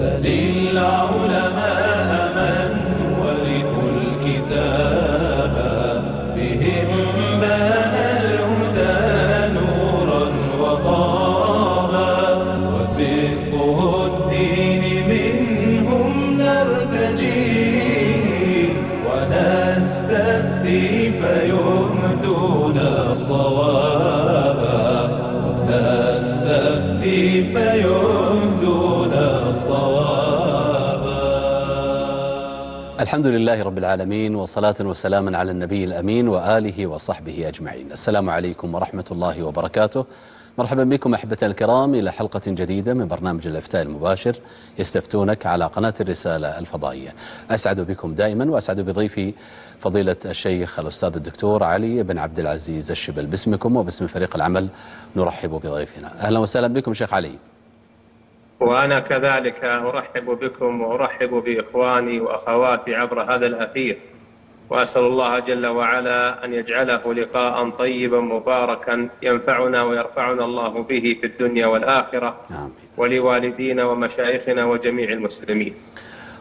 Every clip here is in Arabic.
سل العلماء الحمد لله رب العالمين وصلاة وسلاما على النبي الأمين وآله وصحبه أجمعين. السلام عليكم ورحمة الله وبركاته. مرحبا بكم أحبتنا الكرام إلى حلقة جديدة من برنامج الإفتاء المباشر يستفتونك على قناة الرسالة الفضائية. أسعد بكم دائما وأسعد بضيفي فضيلة الشيخ الأستاذ الدكتور علي بن عبد العزيز الشبل. باسمكم وباسم فريق العمل نرحب بضيفنا. أهلا وسهلا بكم شيخ علي. وأنا كذلك أرحب بكم وأرحب بإخواني وأخواتي عبر هذا الأثير. وأسأل الله جل وعلا أن يجعله لقاء طيبا مباركا ينفعنا ويرفعنا الله به في الدنيا والآخرة. آمين. ولوالدينا ومشايخنا وجميع المسلمين.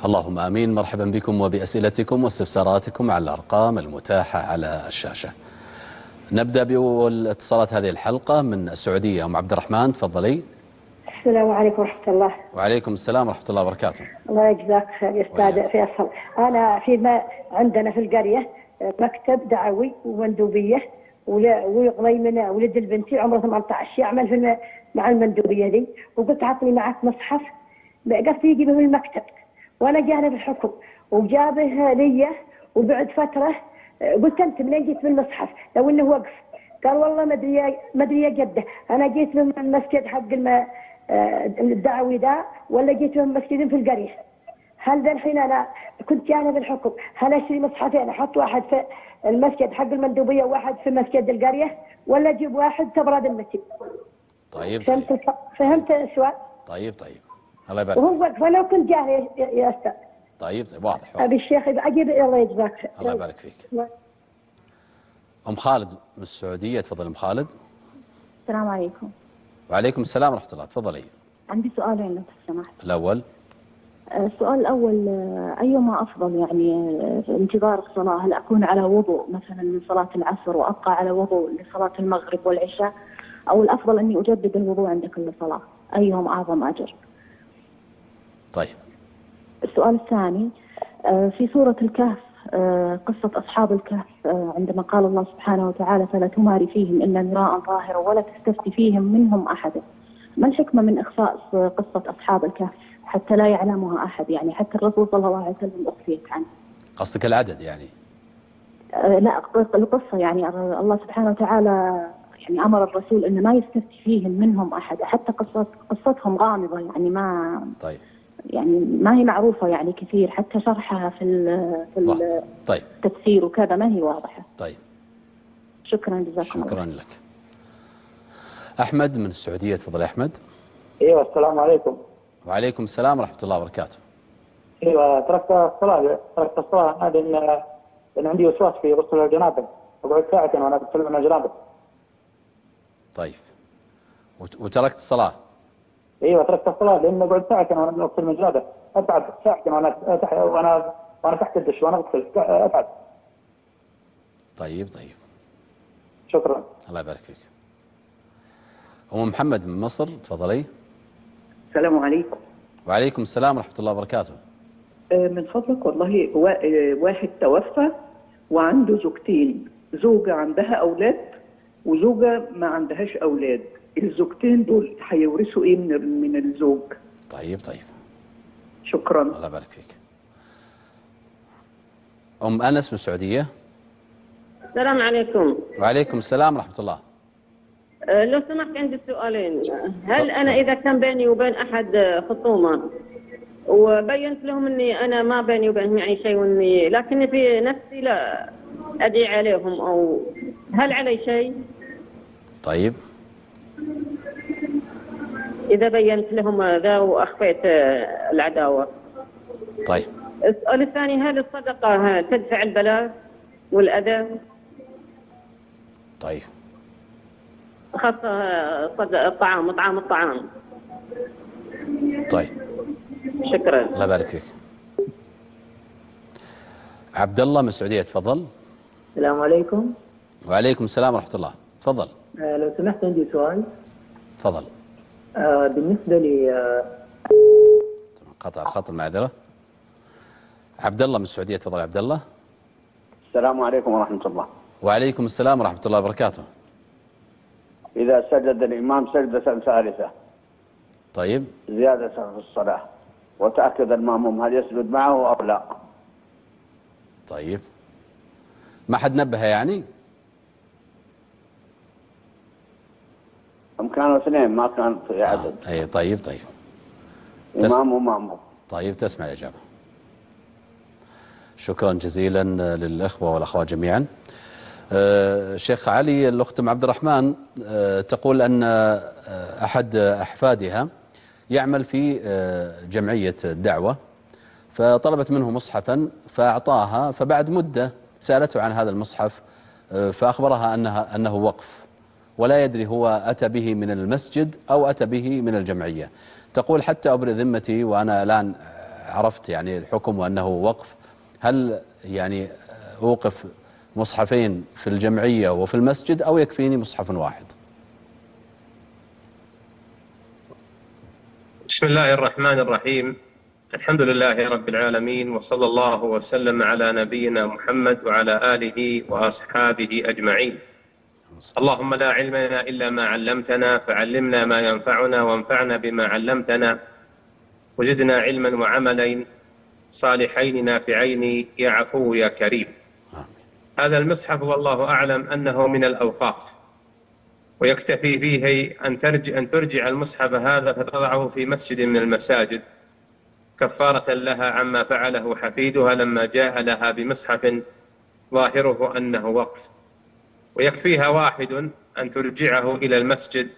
اللهم آمين. مرحبا بكم وبأسئلتكم واستفساراتكم على الأرقام المتاحة على الشاشة. نبدأ باتصالات هذه الحلقة من السعودية. أم عبد الرحمن تفضلي. السلام عليكم ورحمة الله. وعليكم السلام ورحمة الله وبركاته. الله يجزاك خير يا أستاذ. فيصل. أنا في ما عندنا في القرية مكتب دعوي ومندوبية من ولد البنتي عمره 18 يعمل في مع المندوبية دي وقلت عطني معك مصحف قصدي يجيبه من المكتب. وأنا جانب الحكم وجابه لي وبعد فترة قلت أنت منين جيت بالمصحف لو إنه وقف. قال والله ما أدري ما أدري يا جدة. أنا جيت من المسجد حق الم... آه، الدعوي ده ولا جيت من مسجد في القريه هل ذا الحين أنا كنت جانب الحكم هل أشتري مصحفين؟ أحط واحد في المسجد حق المندوبية وواحد في مسجد القرية؟ ولا أجيب واحد تبرد المتي طيب طيب. فهمت الف- فهمت السؤال؟ طيب طيب. الله يبارك. وهو وقف ولو كنت جاهل يا- يا أستاذ. طيب طيب واضح, واضح. أبي الشيخ أجيب الله يجزاك خير. الله يبارك فيك. أم خالد من السعودية تفضل أم خالد. السلام عليكم. وعليكم السلام ورحمة الله. تفضلي. عندي سؤالين لو سمحت الأول. آه، السؤال الأول آه، أيما أفضل يعني آه، انتظار الصلاة؟ هل أكون على وضوء مثلا من صلاة العصر وأبقى على وضوء لصلاة المغرب والعشاء؟ أو الأفضل أني أجدد الوضوء عند كل صلاة أيهم أعظم أجر؟ طيب. السؤال الثاني في سورة الكهف قصة أصحاب الكهف آه، عندما قال الله سبحانه وتعالى فلا تماري فيهم إلا مراء ظاهرا ولا تستفتي فيهم منهم أحدا ما الحكمة من إخفاء قصة أصحاب الكهف؟ حتى لا يعلمها أحد يعني حتى الرسول صلى الله عليه وسلم أخفيت عنه. قصدك العدد يعني. آه، لا القصة يعني الله سبحانه وتعالى يعني أمر الرسول أنه ما يستفتي فيهم منهم أحد حتى قصة قصتهم غامضة يعني ما طيب. يعني ما هي معروفة يعني كثير حتى شرحها في ال- في واضح. طيب التفسير وكذا ما هي واضحة طيب شكرا جزاكم الله شكرا لك. أحمد من السعودية تفضل يا أحمد. أيوه السلام عليكم وعليكم السلام ورحمة الله وبركاته. أيوه تركت الصلاة تركت الصلاة هذا لأن لأن عندي وسواس في غسل الجنابة أقعد ساعتين وأنا بتكلم عن الجنابة طيب وت- وتركت الصلاة. أيوه تركت الصلاة لأن اقعد ساعتين وأنا بغسل من الجنابه أتعب ساعتين وأنا تحت وأنا وأنا تحت الدش وأنا اغسل أتعب. طيب طيب. شكرا. الله يبارك فيك. أم محمد من مصر تفضلي. السلام عليكم. وعليكم السلام ورحمة الله وبركاته. آه، من فضلك والله وا- آه، واحد توفى وعنده زوجتين. زوجة عندها أولاد وزوجة ما عندهاش أولاد. الزوجتين دول هيورثوا إيه من من الزوج؟ طيب طيب. شكرا. الله يبارك فيك. أم أنس من السعودية. السلام عليكم. وعليكم السلام ورحمة الله. أه، لو سمحت عندي سؤالين. هل أنا إذا كان بيني وبين أحد أه، خصومة؟ وبينت لهم أني أنا ما بيني وبينهم يعني شيء وأني لكني في نفسي لا أدعي عليهم أو هل علي شيء؟ طيب. إذا بينت لهم ذا وأخفيت العداوة. طيب. السؤال الثاني هل الصدقة تدفع البلاء والأذى؟ طيب. خاصة الطعام إطعام الطعام طيب. شكرا. الله يبارك فيك. عبد الله من السعودية تفضل. السلام عليكم. وعليكم السلام ورحمة الله. تفضل. لو سمحت عندي سؤال. تفضل. آه، بالنسبة لي آه، قطع الخط المعذرة. عبد الله من السعودية تفضل عبد الله. السلام عليكم ورحمة الله. وعليكم السلام ورحمة الله وبركاته. إذا سجد الإمام سجدة ثالثة. طيب. زيادة في الصلاة. وتأكد المأموم هل يسجد معه أو لا. طيب. ما حد نبه يعني؟ هم كانوا اثنين ما كان في عدد. آه. أي طيب طيب. تس- إمام ومأموم طيب تسمع الإجابة شكرا جزيلا للإخوة والأخوات جميعا. آه، شيخ علي الأخت أم عبد الرحمن آه، تقول أن آه، أحد أحفادها يعمل في آه، جمعية الدعوة فطلبت منه مصحفا فأعطاها فبعد مدة سألته عن هذا المصحف آه، فأخبرها أنها أنه وقف. ولا يدري هو أتى به من المسجد أو أتى به من الجمعية. تقول حتى أبرئ ذمتي وأنا الآن عرفت يعني الحكم وأنه وقف هل يعني أوقف مصحفين في الجمعية وفي المسجد أو يكفيني مصحف واحد؟ بسم الله الرحمن الرحيم. الحمد لله رب العالمين وصلى الله وسلم على نبينا محمد وعلى آله وأصحابه أجمعين. اللهم لا علم لنا إلا ما علمتنا فعلمنا ما ينفعنا وانفعنا بما علمتنا وزدنا علما وعملا صالحين نافعين. يا عفو يا كريم. هذا المصحف والله أعلم أنه من الأوقاف ويكتفي فيه أن ترجع, أن ترجع المصحف هذا فتضعه في مسجد من المساجد كفارة لها عما فعله حفيدها لما جاء لها بمصحف ظاهره أنه وقف. ويكفيها واحد أن ترجعه إلى المسجد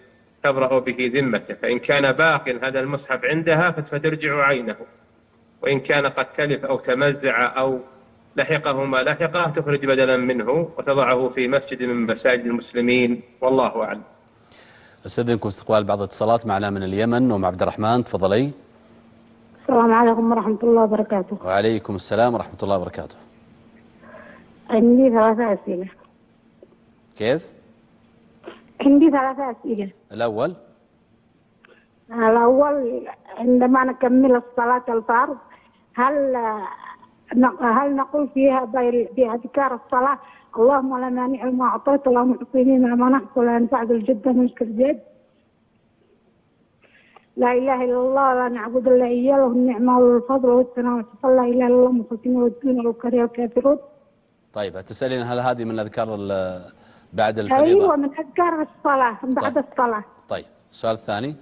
تبرأ به ذمته. فإن كان باق هذا المصحف عندها فترجع عينه. وإن كان قد تلف أو تمزع أو لحقه ما لحقة تخرج بدلا منه وتضعه في مسجد من مساجد المسلمين. والله أعلم. أستاذنكم استقبال بعض الاتصالات معنا من اليمن. ام عبد الرحمن تفضلي. السلام عليكم ورحمة الله وبركاته. وعليكم السلام ورحمة الله وبركاته. عندي ثلاثة أسئلة. كيف؟ عندي ثلاثة أسئلة. الأول؟ الأول عندما نكمل الصلاة الفرض هل هل نقول فيها بأذكار الصلاة اللهم لا مانع لما أعطيت ولا معطي لما منحت ولا ينفع ذو الجد منك الجد لا إله إلا الله لا نعبد إلا إياه له النعمة والفضل والثناء والصلاة لا إله إلا الله مخلصين والدين ولو كره الكافرون طيب تسألين هل هذه من الأذكار ال- بعد الفريضة. أيوة من أذكار الصلاة بعد طيب. الصلاة. طيب السؤال الثاني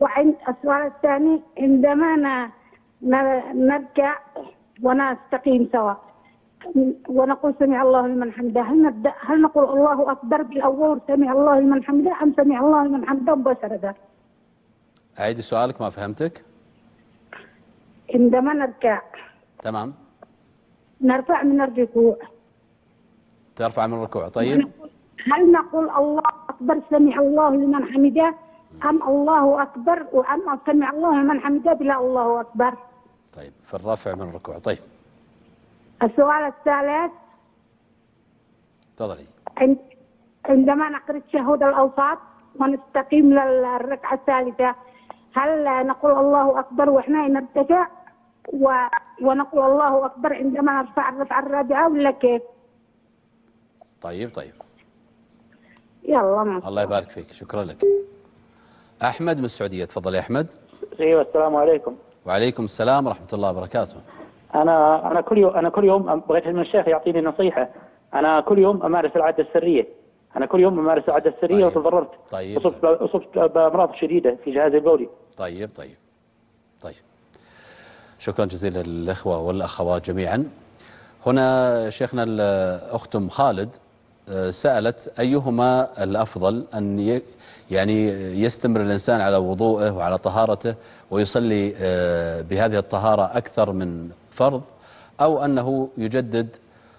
وعند السؤال الثاني عندما ن- ن- نركع ونستقيم سوا ونقول سمع الله لمن حمده هل نبدأ هل نقول الله أكبر بالأول سمع الله لمن حمده أم سمع الله لمن حمده مباشرة؟ أعيد سؤالك ما فهمتك؟ عندما نركع تمام. نرفع من الركوع. ترفع من الركوع طيب. هل نقول الله أكبر سمع الله لمن حمده؟ أم الله أكبر؟ وأم سمع الله لمن حمده؟ بلا الله أكبر. طيب في الرفع من الركوع. طيب. السؤال الثالث. تفضلي. عند- عندما نقرأ التشهد الأوسط ونستقيم للركعة الثالثة هل نقول الله أكبر وإحنا نرتفع و... ونقول الله أكبر عندما نرفع الرفعة الرابعة ولا كيف؟ طيب طيب. يلا مع الله يبارك فيك شكرا لك. أحمد من السعودية تفضل يا أحمد. أيوه السلام عليكم. وعليكم السلام ورحمة الله وبركاته. أنا أنا كل يوم أنا كل يوم بغيت من الشيخ يعطيني نصيحة. أنا كل يوم أمارس العادة السرية. أنا كل يوم أمارس العادة السرية طيب. وتضررت. طيب. اصبت اصبت بأمراض شديدة في جهازي البولي. طيب طيب. طيب. شكرا جزيلا للإخوة والأخوات جميعا. هنا شيخنا الأخت أم خالد. سألت أيهما الأفضل أن يعني يستمر الإنسان على وضوءه وعلى طهارته ويصلي آه، بهذه الطهارة أكثر من فرض أو أنه يجدد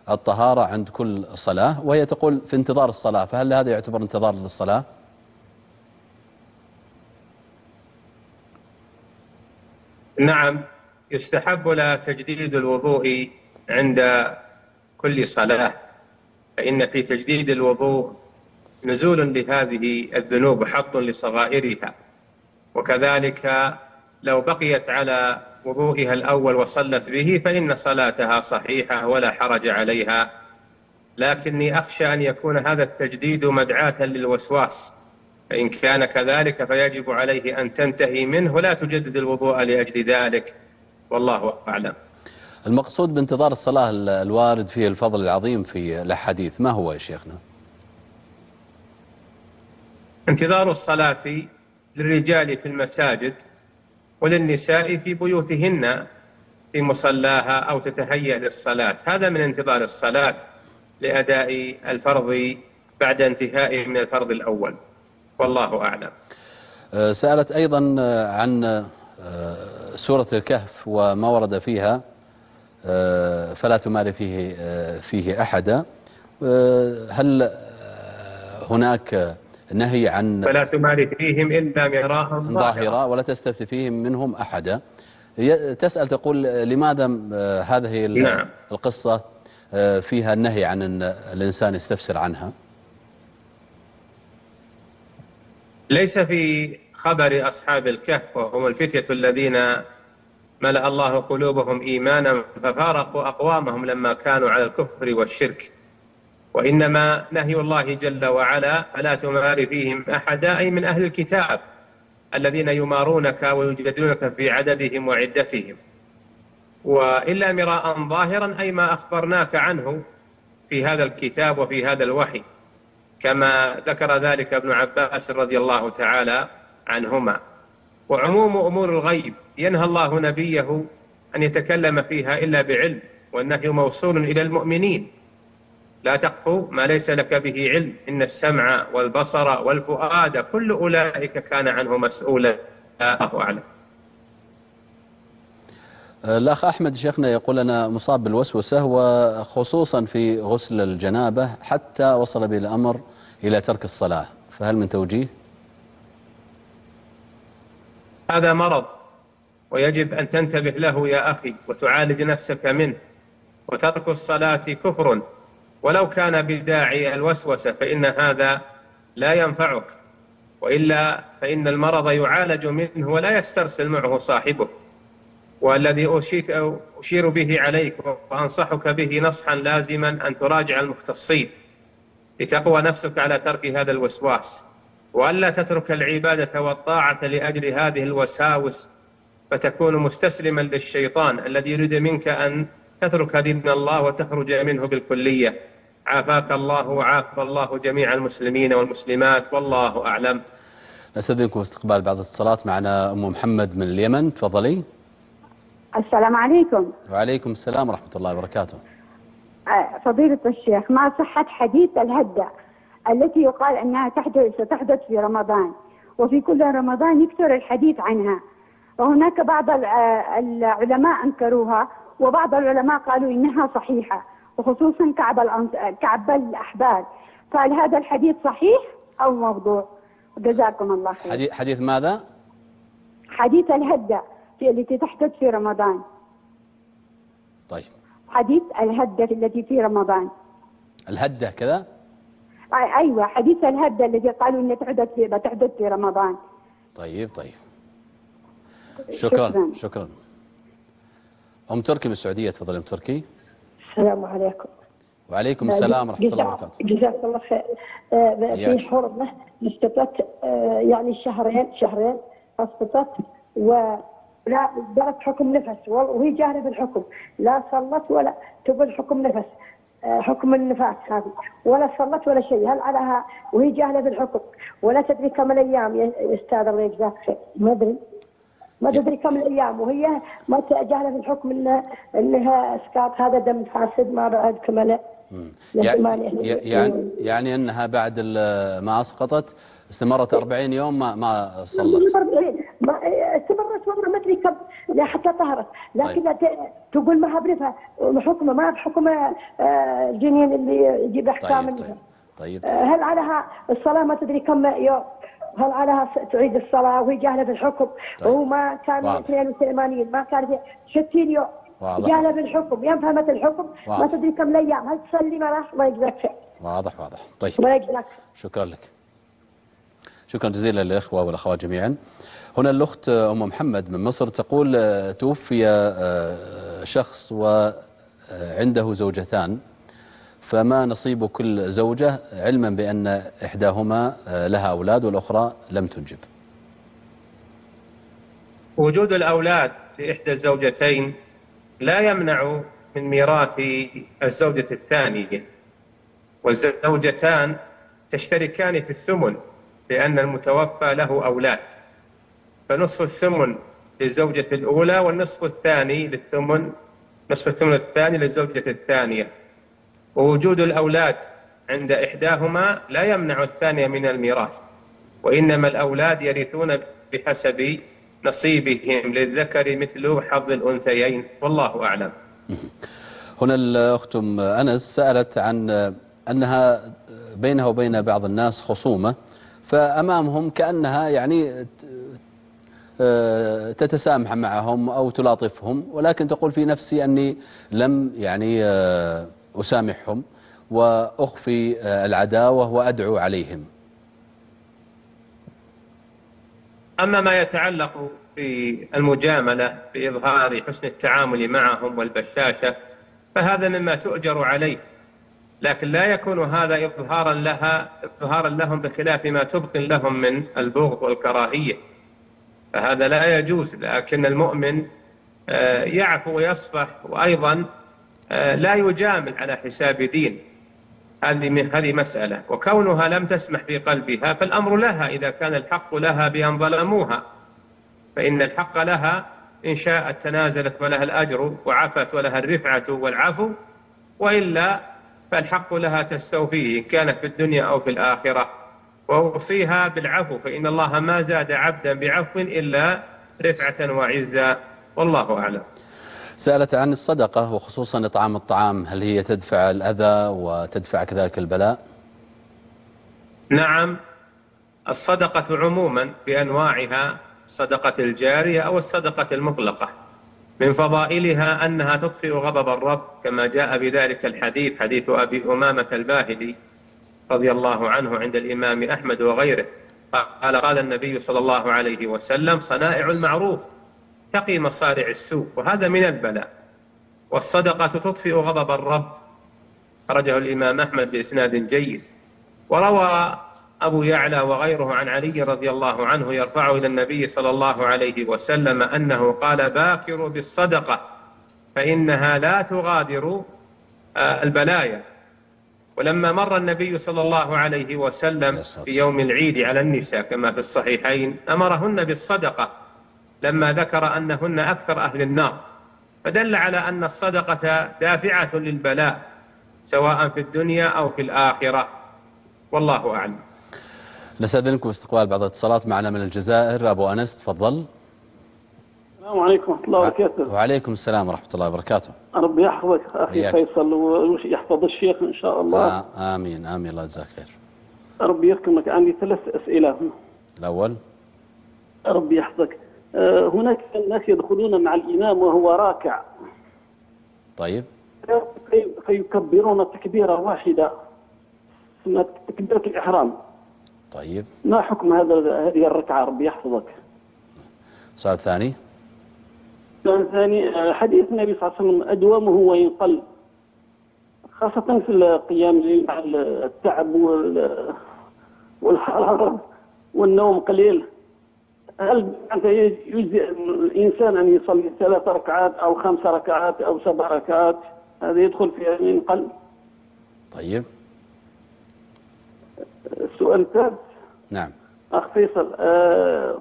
الطهارة عند كل صلاة وهي تقول في انتظار الصلاة فهل هذا يعتبر انتظار للصلاة؟ نعم يستحب لها تجديد الوضوء عند كل صلاة فإن في تجديد الوضوء نزول لهذه الذنوب وحط لصغائرها. وكذلك لو بقيت على وضوئها الأول وصلت به فإن صلاتها صحيحة ولا حرج عليها. لكني أخشى أن يكون هذا التجديد مدعاة للوسواس. فإن كان كذلك فيجب عليه أن تنتهي منه. ولا تجدد الوضوء لأجل ذلك. والله أعلم. المقصود بانتظار الصلاة ال- الوارد فيه الفضل العظيم في الأحاديث. ما هو يا شيخنا؟ انتظار الصلاة للرجال في المساجد وللنساء في بيوتهن في مصلاها أو تتهيأ للصلاة. هذا من انتظار الصلاة لأداء الفرض بعد انتهائه من الفرض الأول. والله أعلم. آه، سألت أيضا آه، عن آه، سورة الكهف وما ورد فيها. فلا تماري فيه آه، فيه أحدا. آه، هل آه، هناك نهي عن فلا تماري فيهم إلا مراء ظاهرا ظاهرة ولا تستفتي فيهم منهم أحدا. تسأل تقول لماذا آه، هذه نعم. القصة آه، فيها النهي عن أن الإنسان يستفسر عنها؟ ليس في خبر أصحاب الكهف وهم الفتية الذين ملأ الله قلوبهم إيمانا ففارقوا أقوامهم لما كانوا على الكفر والشرك. وإنما نهي الله جل وعلا فلا تمار فيهم أحدا أي من أهل الكتاب الذين يمارونك ويجادلونك في عددهم وعدتهم. وإلا مراء ظاهرا أي ما أخبرناك عنه في هذا الكتاب وفي هذا الوحي كما ذكر ذلك ابن عباس رضي الله تعالى عنهما. وعموم أمور الغيب. ينهى الله نبيه أن يتكلم فيها إلا بعلم والنهي موصول إلى المؤمنين. لا تقف ما ليس لك به علم إن السمع والبصر والفؤاد كل أولئك كان عنه مسؤولا. الله أعلم. آه، الأخ أحمد شيخنا يقول أنا مصاب بالوسوسة وخصوصا في غسل الجنابة حتى وصل بي الأمر إلى ترك الصلاة. فهل من توجيه؟ هذا مرض ويجب أن تنتبه له يا أخي وتعالج نفسك منه وترك الصلاة كفر. ولو كان بداعي الوسوسة فإن هذا لا ينفعك. وإلا فإن المرض يعالج منه ولا يسترسل معه صاحبه. والذي أشير به عليك وأنصحك به نصحا لازما أن تراجع المختصين. لتقوى نفسك على ترك هذا الوسواس. وألا تترك العبادة والطاعة لأجل هذه الوساوس فتكون مستسلما للشيطان الذي يريد منك أن تترك دين الله وتخرج منه بالكلية. عافاك الله وعافى الله جميع المسلمين والمسلمات والله أعلم. نستأذنكم استقبال بعض الاتصالات معنا أم محمد من اليمن. تفضلي. السلام عليكم. وعليكم السلام ورحمة الله وبركاته. آه، فضيلة الشيخ ما صحة حديث الهدى التي يقال أنها تحدث ستحدث في رمضان. وفي كل رمضان يكثر الحديث عنها. وهناك بعض الع- العلماء أنكروها وبعض العلماء قالوا إنها صحيحة وخصوصا كعب كعب الأحبار فهل هذا الحديث صحيح أو موضوع؟ جزاكم الله خير. حديث, حديث ماذا؟ حديث الهدى في التي تحدث في رمضان. طيب. حديث الهدى التي في رمضان. الهدة كذا؟ أيوه حديث الهدى الذي قالوا إنها تحدث في بتحدث في رمضان. طيب طيب. شكرا شكراً. شكرا. أم تركي من السعودية تفضل أم تركي. السلام عليكم. وعليكم السلام ورحمة الله جزاك- وبركاته. جزاك الله خير. آه، في. حرمة استطعت آه، يعني شهرين شهرين استطعت ولا درت حكم نفس وهي جاهلة بالحكم. لا صلت ولا تقول حكم نفس. آه، حكم النفاس هذه. ولا صلت ولا شيء. هل علىها وهي جاهلة بالحكم؟ ولا تدري كم الأيام يا أستاذ الله يجزاك خير ما أدري. ما تدري كم الأيام. وهي ما جاهلة بالحكم انها إنها إسقاط. هذا دم فاسد ما بعد كمله يعني, يعني. يعني. يعني إنها بعد ما أسقطت استمرت 40 يوم ما ما صلت. 40 لا حتى طهرت. لكن لا ت- تقول ما بعرفها حكمه ما بحكم آه، الجنين اللي يجيب إحكام طيب. طيب طيب آه، هل عليها الصلاة؟ ما تدري كم يوم. هل عليها تعيد الصلاة؟ وهي جاهلة بالحكم وهو ما كان واضح. 82 ما كان في 60 يوم. واضح. جاهلة بالحكم يوم فهمت الحكم. ما واضح. تدري كم الأيام. هل تسلم له ما يجزاك خير. واضح واضح. طيب. ما يجزاك شكرا لك. شكرا جزيلا للإخوة والأخوات جميعا. هنا الأخت أم محمد من مصر تقول آه، توفي آه، شخص وعنده زوجتان فما نصيب كل زوجة علما بأن إحداهما آه، لها أولاد والأخرى لم تنجب. وجود الأولاد لإحدى الزوجتين لا يمنع من ميراث الزوجة الثانية والزوجتان تشتركان في الثمن. لأن المتوفى له أولاد. فنصف الثمن للزوجة الأولى والنصف الثاني للثمن نصف الثمن الثاني للزوجة الثانية. ووجود الأولاد عند إحداهما لا يمنع الثانية من الميراث وإنما الأولاد يرثون بحسب نصيبهم للذكر مثل حظ الأنثيين. والله أعلم. هنا الأخت أنس سألت عن أنها بينها وبين بعض الناس خصومة. فأمامهم كأنها يعني آه، تتسامح معهم أو تلاطفهم ولكن تقول في نفسي أني لم يعني آه، أسامحهم وأخفي آه، العداوة وأدعو عليهم. أما ما يتعلق بالمجاملة بإظهار حسن التعامل معهم والبشاشة فهذا مما تؤجر عليه. لكن لا يكون هذا إظهارا لها إظهارا لهم بخلاف ما تبطن لهم من البغض والكراهية. فهذا لا يجوز لكن المؤمن آه، يعفو ويصفح وأيضا آه، لا يجامل على حساب دين. هذه من هذه مسألة. وكونها لم تسمح في قلبها فالأمر لها. إذا كان الحق لها بأن ظلموها فإن الحق لها. إن شاءت تنازلت ولها الأجر وعفت ولها الرفعة والعفو وإلا فالحق لها تستوفيه إن كانت في الدنيا أو في الآخرة. وأوصيها بالعفو فإن الله ما زاد عبدا بعفو إلا رفعة وعزا. والله أعلم. سألت عن الصدقة وخصوصا إطعام الطعام هل هي تدفع الأذى وتدفع كذلك البلاء؟ نعم. الصدقة عموما بأنواعها الصدقة الجارية أو الصدقة المطلقة. من فضائلها أنها تطفئ غضب الرب كما جاء بذلك الحديث حديث أبي أمامة الباهلي رضي الله عنه عند الإمام أحمد وغيره. قال قال النبي صلى الله عليه وسلم صنائع المعروف تقي مصارع السوء وهذا من البلاء والصدقة تطفئ غضب الرب. خرجه الإمام أحمد بإسناد جيد. وروى أبو يعلى وغيره عن علي رضي الله عنه يرفعه إلى النبي صلى الله عليه وسلم أنه قال باكروا بالصدقة فإنها لا تغادر آه، البلايا. ولما مر النبي صلى الله عليه وسلم في يوم العيد على النساء كما في الصحيحين أمرهن بالصدقة لما ذكر أنهن أكثر أهل النار. فدل على أن الصدقة دافعة للبلاء سواء في الدنيا أو في الآخرة. والله أعلم. نستأذنكم استقبال بعض الاتصالات معنا من الجزائر. أبو أنس تفضل. السلام عليكم ورحمة الله وبركاته. وعليكم السلام ورحمة الله وبركاته. ربي يحفظك أخي. فيصل ويحفظ الشيخ إن شاء الله. آه آمين آمين الله يجزاك خير. ربي يكرمك عندي ثلاث أسئلة الأول. ربي يحفظك. آه، هناك الناس يدخلون مع الإمام وهو راكع. طيب. في- فيكبرون تكبيرة واحدة. اسمها تكبيرة الإحرام. طيب. ما حكم هذا هذه الركعة ربي؟ يحفظك. سؤال ثاني. السؤال الثاني آه، حديث النبي صلى الله عليه وسلم أدومه وإن قل خاصة في القيام الليل مع التعب وال- والحرارة والنوم قليل. هل يجزئ الإنسان أن يصلي ثلاث ركعات أو خمس ركعات أو سبع ركعات؟ هذا يدخل في من قل طيب. السؤال الثالث نعم. أخ فيصل آه،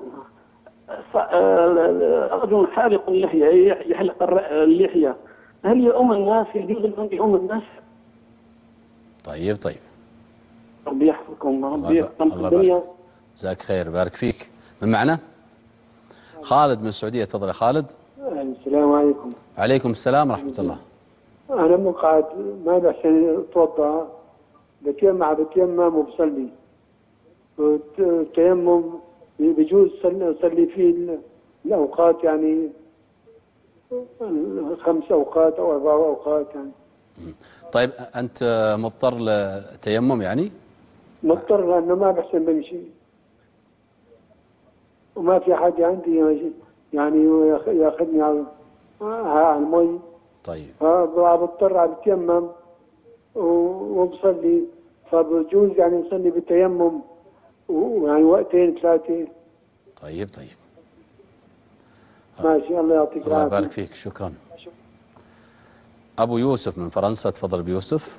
آه، رجل حالق اللحية يحلق الر- اللحية. هل يؤم الناس؟ يجوز أن يؤم الناس؟ طيب طيب. ربي يحفظكم ربي الله يحفظكم في الدنيا. جزاك خير بارك فيك. من معنا؟ خالد من السعودية تفضل يا خالد. السلام عليكم. عليكم السلام ورحمة الله. أنا مقعد ما بحسن أتوضأ. بتيمم بتيمم وبصلي التيمم بيجوز صلي صلي فيه ال- الأوقات يعني خمس أوقات أو أربع أوقات يعني. طيب أنت مضطر للتيمم يعني؟ مضطر لأنه ما بحسن بمشي وما في حد عندي يعني ياخ- يأخذني على على المي. طيب. فبضطر و- وبصلي فبجوز يعني نصلي بالتيمم؟ ويعني وقتين ثلاثة. طيب طيب. ماشي الله يعطيك الله العافية. يبارك فيك شكرا. أبو يوسف من فرنسا تفضل أبو يوسف.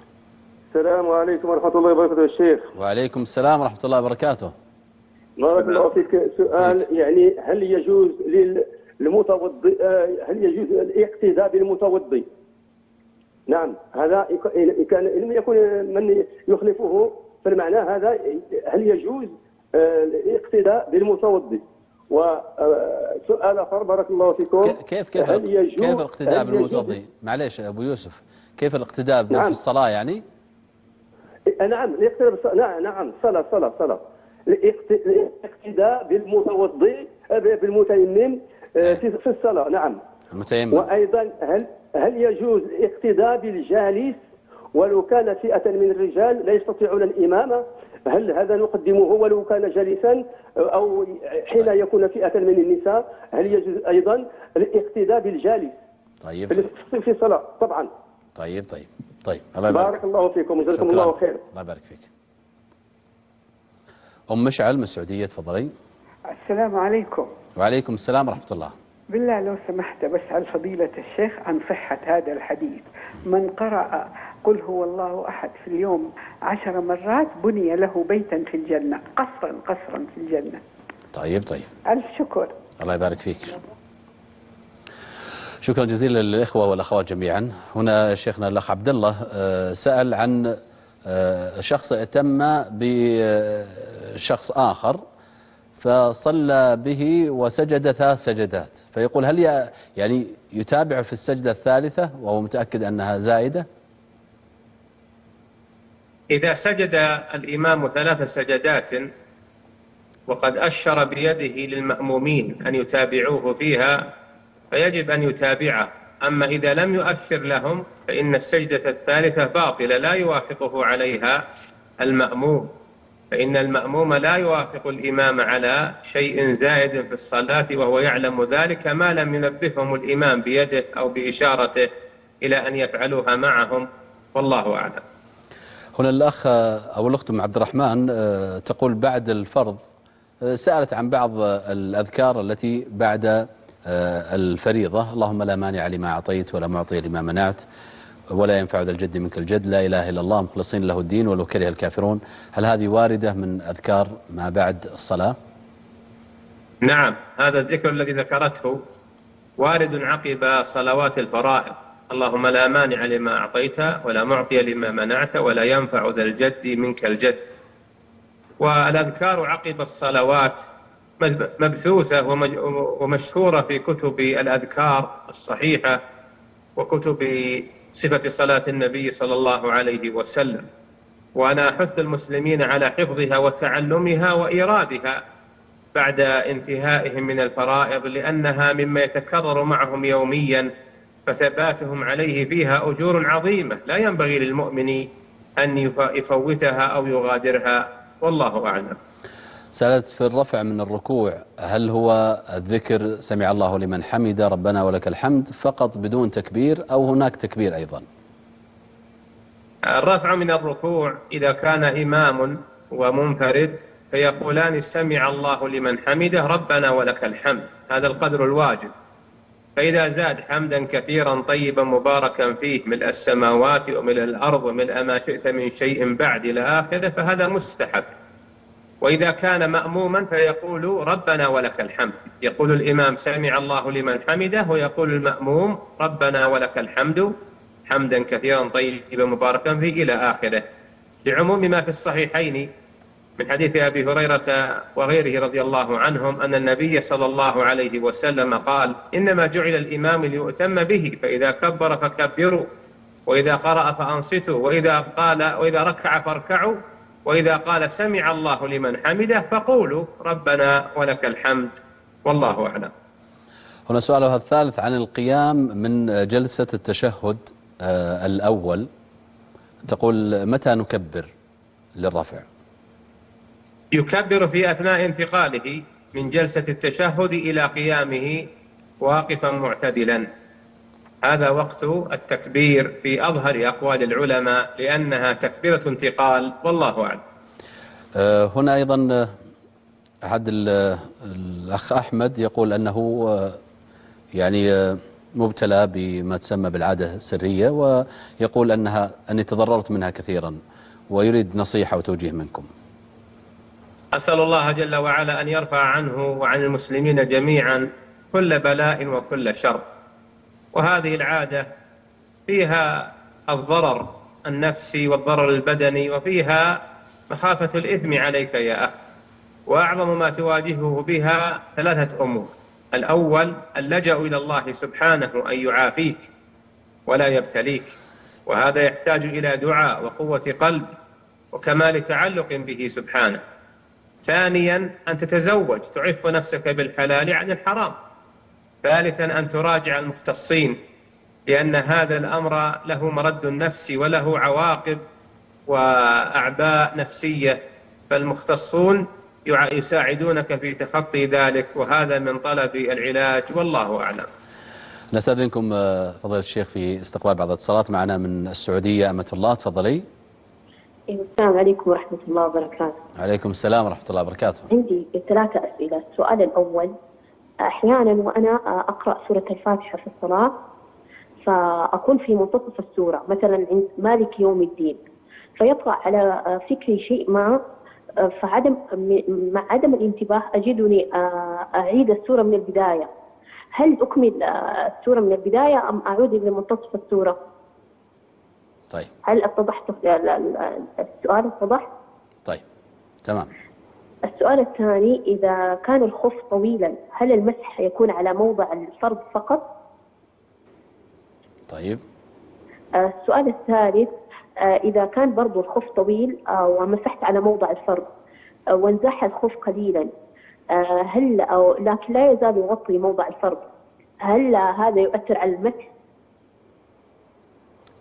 السلام عليكم ورحمة الله وبركاته يا شيخ. وعليكم السلام ورحمة الله وبركاته. بارك الله فيك. سؤال يعني هل يجوز لل- للمتوضئ آه، هل يجوز الاقتداء بالمتوضئ؟ نعم هذا كان لم يكن من يخلفه فالمعنى هذا هل يجوز آه، الاقتداء بالمتوضئ؟ وسؤال آخر بارك الله فيكم. كيف كيف هل يجوز؟ كيف الاقتداء بالمتوضي؟ معليش أبو يوسف كيف الاقتداء في نعم. الصلاة يعني؟ نعم الاقتداء نعم نعم صلاة صلاة الاقت- الاقتداء بالمتوضئ آه، بالمتيمم آه، في في الصلاة نعم. المتيمم. وأيضا هل هل يجوز الاقتداء بالجالس؟ ولو كان فئة من الرجال لا يستطيعون الإمامة هل هذا نقدمه ولو كان جالسا؟ أو حين يكون فئة من النساء هل يجوز أيضا الاقتداء بالجالس؟ طيب. في في الصلاة طبعا. طيب طيب. طيب الله يبارك. بارك الله فيكم وجزاكم. الله خير. الله يبارك فيك. أم مشعل من السعودية تفضلي. السلام عليكم. وعليكم السلام ورحمة الله. بالله لو سمحت بسأل فضيلة الشيخ عن صحة هذا الحديث. من قرأ قل هو الله أحد في اليوم عشر مرات بني له بيتا في الجنة قصرا قصرا في الجنة. طيب طيب. ألف شكر. الله يبارك فيك. شكرا جزيلا للإخوة والأخوات جميعا. هنا شيخنا الأخ عبد الله آه، سأل عن آه، شخص اتم بشخص آخر. فصلى به وسجد ثلاث سجدات. فيقول هل يعني يتابع في السجدة الثالثة وهو متأكد أنها زائدة؟ إذا سجد الإمام ثلاث سجدات وقد أشر بيده للمأمومين أن يتابعوه فيها فيجب أن يتابعه. أما إذا لم يؤشر لهم فإن السجدة الثالثة باطلة لا يوافقه عليها المأموم. فإن المأموم لا يوافق الإمام على شيء زائد في الصلاة وهو يعلم ذلك ما لم ينبههم الإمام بيده أو بإشارته إلى أن يفعلوها معهم والله أعلم. هنا الأخ أو الأخت عبد الرحمن آه، تقول بعد الفرض آه، سألت عن بعض الأذكار التي بعد آه، الفريضة. اللهم لا مانع لما أعطيت ولا معطي لما منعت. ولا ينفع ذا الجد منك الجد لا إله إلا الله مخلصين له الدين ولو كره الكافرون. هل هذه واردة من أذكار ما بعد الصلاة؟ نعم هذا الذكر الذي ذكرته وارد عقب صلوات الفرائض. اللهم لا مانع لما أعطيت ولا معطي لما منعت ولا ينفع ذا الجد منك الجد. والأذكار عقب الصلوات مبثوثة ومشهورة في كتب الأذكار الصحيحة وكتب صفة صلاة النبي صلى الله عليه وسلم. وأنا أحث المسلمين على حفظها وتعلمها وإيرادها بعد انتهائهم من الفرائض لأنها مما يتكرر معهم يوميا فثباتهم عليه فيها أجور عظيمة. لا ينبغي للمؤمن أن يف- يفوتها أو يغادرها والله أعلم. سألت في الرفع من الركوع هل هو الذكر سمع الله لمن حمد ربنا ولك الحمد فقط بدون تكبير أو هناك تكبير أيضا؟ الرفع من الركوع إذا كان إمام ومنفرد فيقولان سمع الله لمن حمده ربنا ولك الحمد هذا القدر الواجب. فإذا زاد حمدا كثيرا طيبا مباركا فيه ملء السماوات وملء الأرض وملء ما شئت من شيء بعد إلى آخره فهذا مستحب. وإذا كان مأموما فيقول ربنا ولك الحمد. يقول الإمام سمع الله لمن حمده ويقول المأموم ربنا ولك الحمد. حمدا كثيرا طيبا مباركا فيه إلى آخره. لعموم ما في الصحيحين من حديث أبي هريرة وغيره رضي الله عنهم أن النبي صلى الله عليه وسلم قال إنما جعل الإمام ليؤتم به فإذا كبر فكبروا وإذا قرأ فأنصتوا وإذا قال وإذا ركع فاركعوا وإذا قال سمع الله لمن حمده فقولوا ربنا ولك الحمد والله أعلم. هنا سؤالها الثالث عن القيام من جلسة التشهد آه، الأول. تقول متى نكبر للرفع؟ يكبر في أثناء انتقاله من جلسة التشهد إلى قيامه واقفا معتدلا. هذا وقت التكبير في أظهر أقوال العلماء لأنها تكبيرة انتقال والله أعلم. آه، هنا أيضا آه، أحد ال- الأخ أحمد يقول أنه آه، يعني مبتلى بما تسمى بالعادة السرية ويقول أنها أني تضررت منها كثيرا ويريد نصيحة وتوجيه منكم. أسأل الله جل وعلا أن يرفع عنه وعن المسلمين جميعا كل بلاء وكل شر. وهذه العادة فيها الضرر النفسي والضرر البدني وفيها مخافة الإثم عليك يا أخ. وأعظم ما تواجهه بها ثلاثة أمور. الأول اللجأ إلى الله سبحانه أن يعافيك ولا يبتليك. وهذا يحتاج إلى دعاء وقوة قلب وكمال تعلق به سبحانه. ثانيا أن تتزوج تعف نفسك بالحلال عن الحرام. ثالثا أن تراجع المختصين لأن هذا الأمر له مرد نفسي وله عواقب وأعباء نفسية فالمختصون يساعدونك في تخطي ذلك وهذا من طلب العلاج والله أعلم. نستأذنكم آه، فضيلة الشيخ في استقبال بعض الاتصالات معنا من السعودية أمة الله تفضلي. السلام عليكم ورحمة الله وبركاته. عليكم السلام ورحمة الله وبركاته. عندي ثلاثة أسئلة. السؤال الأول أحيانا وأنا أقرأ سورة الفاتحة في الصلاة فأكون في منتصف السورة مثلا عند مالك يوم الدين فيطرأ على فكري شيء ما فعدم مع عدم الانتباه أجدني أعيد السورة من البداية هل أكمل السورة من البداية أم أعود إلى منتصف السورة؟ طيب هل أتضحت السؤال اتضح؟ طيب تمام السؤال الثاني إذا كان الخف طويلا هل المسح يكون على موضع الفرض فقط؟ طيب آه، السؤال الثالث آه، إذا كان برضو الخف طويل آه، ومسحت على موضع الفرض آه، وانزاح الخف قليلا هل أو لكن لا يزال يغطي موضع الفرض هل هذا يؤثر على المسح؟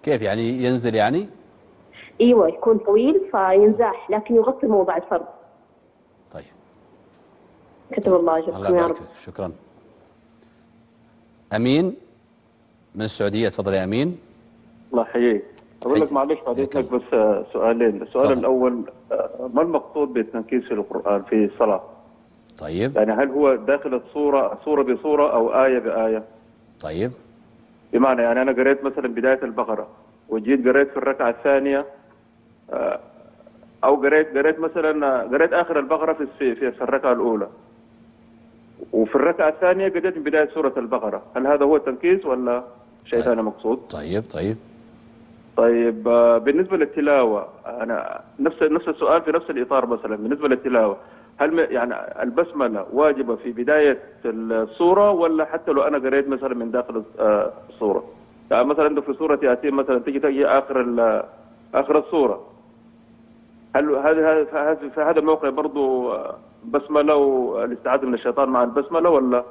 كيف يعني ينزل يعني إيوه يكون طويل فينزاح لكن يغطي موضع الفرض طيب كتب الله الله اجركم يا يبارك رب. فيك. شكرا. أمين؟ من السعودية تفضل يا أمين. الله يحييك. أقول لك معلش بعد اذنك بس آه، سؤالين. السؤال تفضل. الأول آه، ما المقصود بالتنكيس في القرآن في الصلاة؟ طيب. يعني هل هو داخل الصورة صورة بصورة أو آية بآية؟ طيب. بمعنى يعني أنا قريت مثلا بداية البقرة وجيت قريت في الركعة الثانية آه، أو قريت قريت مثلا قريت آخر البقرة في في, في, في الركعة الأولى. وفي الركعة الثانية قريت من بداية سورة البقرة هل هذا هو التنكيس ولا شيء ثاني مقصود؟ طيب طيب طيب آه، بالنسبة للتلاوة أنا نفس نفس السؤال في نفس الإطار مثلا بالنسبة للتلاوة هل يعني البسملة واجبة في بداية السورة ولا حتى لو أنا قريت مثلا من داخل آه، السورة؟ يعني مثلا في سورة ياسين مثلا تجي تجي آخر ال- آخر السورة هل هذا هذا- في هذا الموقع برضه آه، بسمله والاستعاذه من الشيطان مع البسملة ولا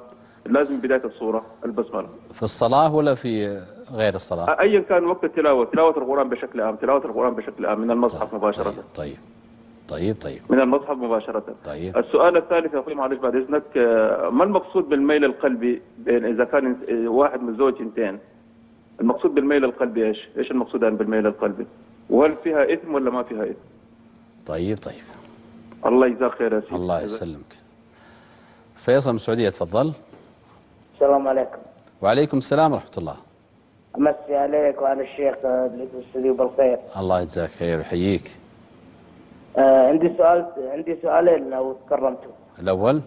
لازم بداية السوره البسملة؟ في الصلاة ولا في غير الصلاة ايا كان وقت التلاوة تلاوة القرآن بشكل عام تلاوة القرآن بشكل عام من المصحف مباشرة طيب طيب طيب من المصحف مباشرة طيب السؤال الثالث يا أخوي معلش بعد إذنك آه، ما المقصود بالميل القلبي بين إذا كان آه، واحد متزوج اثنتين المقصود بالميل القلبي إيش؟ إيش المقصود بالميل القلبي؟ وهل فيها إثم ولا ما فيها إثم؟ طيب طيب الله يجزاك خير يا سيدي. الله يسلمك. فيصل من السعودية تفضل. السلام عليكم. وعليكم السلام ورحمة الله. امسي عليك وعلى الشيخ آه، الاستوديو بالخير. الله يجزاك خير ويحييك. آه عندي سؤال عندي سؤالين لو تكرمتوا. الأول؟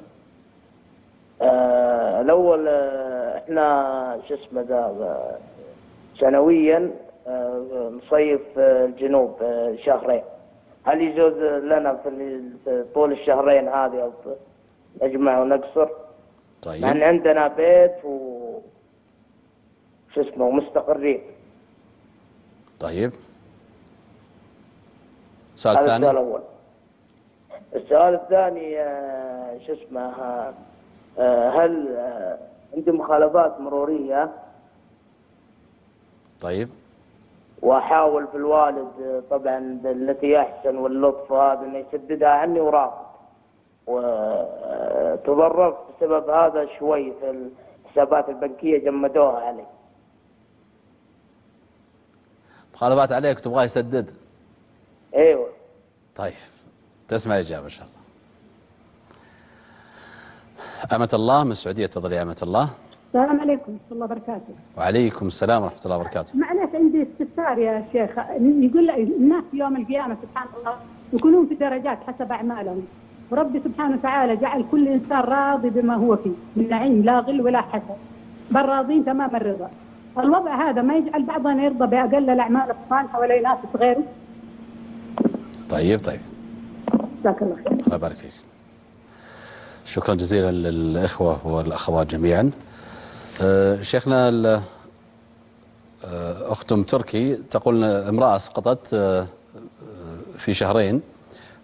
آه الأول آه إحنا شو اسمه ذا آه، سنويا آه نصيف آه، الجنوب آه شهرين. هل يجوز لنا في طول الشهرين هذه نجمع ونقصر؟ طيب. ان عندنا بيت و شو اسمه ومستقرين طيب. سؤال هذا ثاني. السؤال الأول. السؤال الثاني آه، شو اسمه آه، آه، هل عندي مخالفات مرورية؟ طيب. وأحاول في الوالد طبعا التي أحسن واللطف هذا إنه يسددها عني ورافض وتضررت بسبب هذا شوي في الحسابات البنكية جمدوها علي. مخالفات عليك تبغاه يسدد؟ أيوه. طيب تسمع الإجابة إن شاء الله. أمة الله من السعودية تفضلي أمة الله. السلام عليكم ورحمة الله وبركاته. وعليكم السلام ورحمة الله وبركاته. معلش عندي استفسار يا شيخ. يقول الناس يوم القيامة سبحان الله يكونون في درجات حسب أعمالهم. وربي سبحانه وتعالى جعل كل إنسان راضي بما هو فيه. من نعيم لا غل ولا حسد. بل راضين تمام الرضا. الوضع هذا ما يجعل بعضنا يرضى بأقل الأعمال الصالحة ولا ينافس غيره؟ طيب طيب. جزاك الله خير. الله يبارك فيك. شكرا جزيلا للإخوة والأخوات جميعا. شيخنا ال- آه، أخت تركي تقول امرأة سقطت آه، في شهرين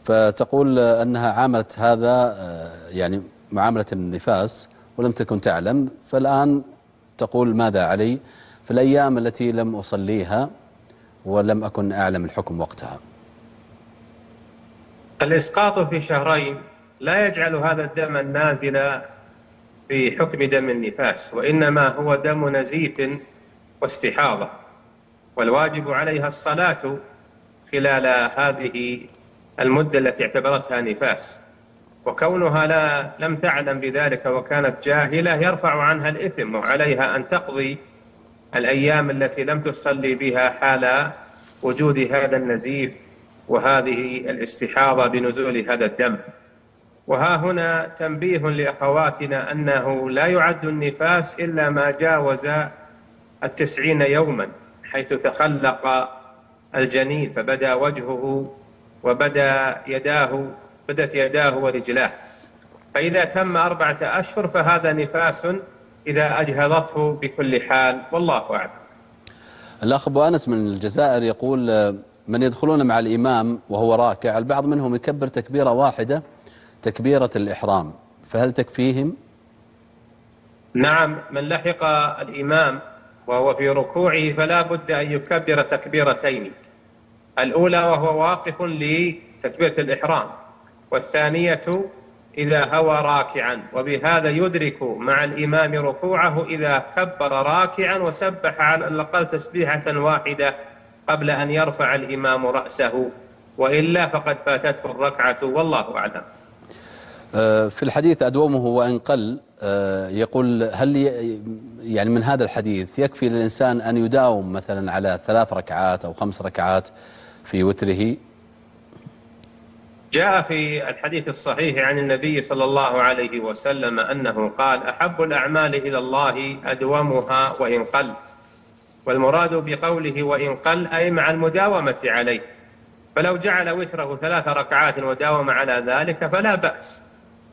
فتقول أنها عاملت هذا آه، يعني معاملة النفاس ولم تكن تعلم فالآن تقول ماذا علي؟ في الأيام التي لم أصليها ولم أكن أعلم الحكم وقتها. الإسقاط في شهرين لا يجعل هذا الدم النازل في حكم دم النفاس وإنما هو دم نزيف واستحاضة والواجب عليها الصلاة خلال هذه المدة التي اعتبرتها نفاس. وكونها لا لم تعلم بذلك وكانت جاهلة يرفع عنها الإثم وعليها أن تقضي الأيام التي لم تصلي بها حال وجود هذا النزيف وهذه الاستحاضة بنزول هذا الدم. وها هنا تنبيه لأخواتنا أنه لا يعد النفاس إلا ما جاوز التسعين يوما حيث تخلق الجنين فبدا وجهه وبدا يداه بدت يداه ورجلاه. فإذا تم أربعة أشهر فهذا نفاس إذا أجهضته بكل حال والله أعلم. الأخ أبو أنس من الجزائر يقول من يدخلون مع الإمام وهو راكع البعض منهم يكبر تكبيرة واحدة تكبيرة الإحرام فهل تكفيهم؟ نعم من لحق الإمام وهو في ركوعه فلا بد أن يكبر تكبيرتين الأولى وهو واقف لتكبيرة الإحرام والثانية إذا هوى راكعا وبهذا يدرك مع الإمام ركوعه إذا كبر راكعا وسبح على الأقل تسبيحة واحدة قبل أن يرفع الإمام رأسه وإلا فقد فاتته الركعة والله أعلم في الحديث أدومه وإن قل آه، يقول هل يعني من هذا الحديث يكفي للإنسان أن يداوم مثلا على ثلاث ركعات أو خمس ركعات في وتره؟ جاء في الحديث الصحيح عن النبي صلى الله عليه وسلم أنه قال أحب الأعمال إلى الله أدومها وإن قل. والمراد بقوله وإن قل أي مع المداومة عليه. فلو جعل وتره ثلاث ركعات وداوم على ذلك فلا بأس.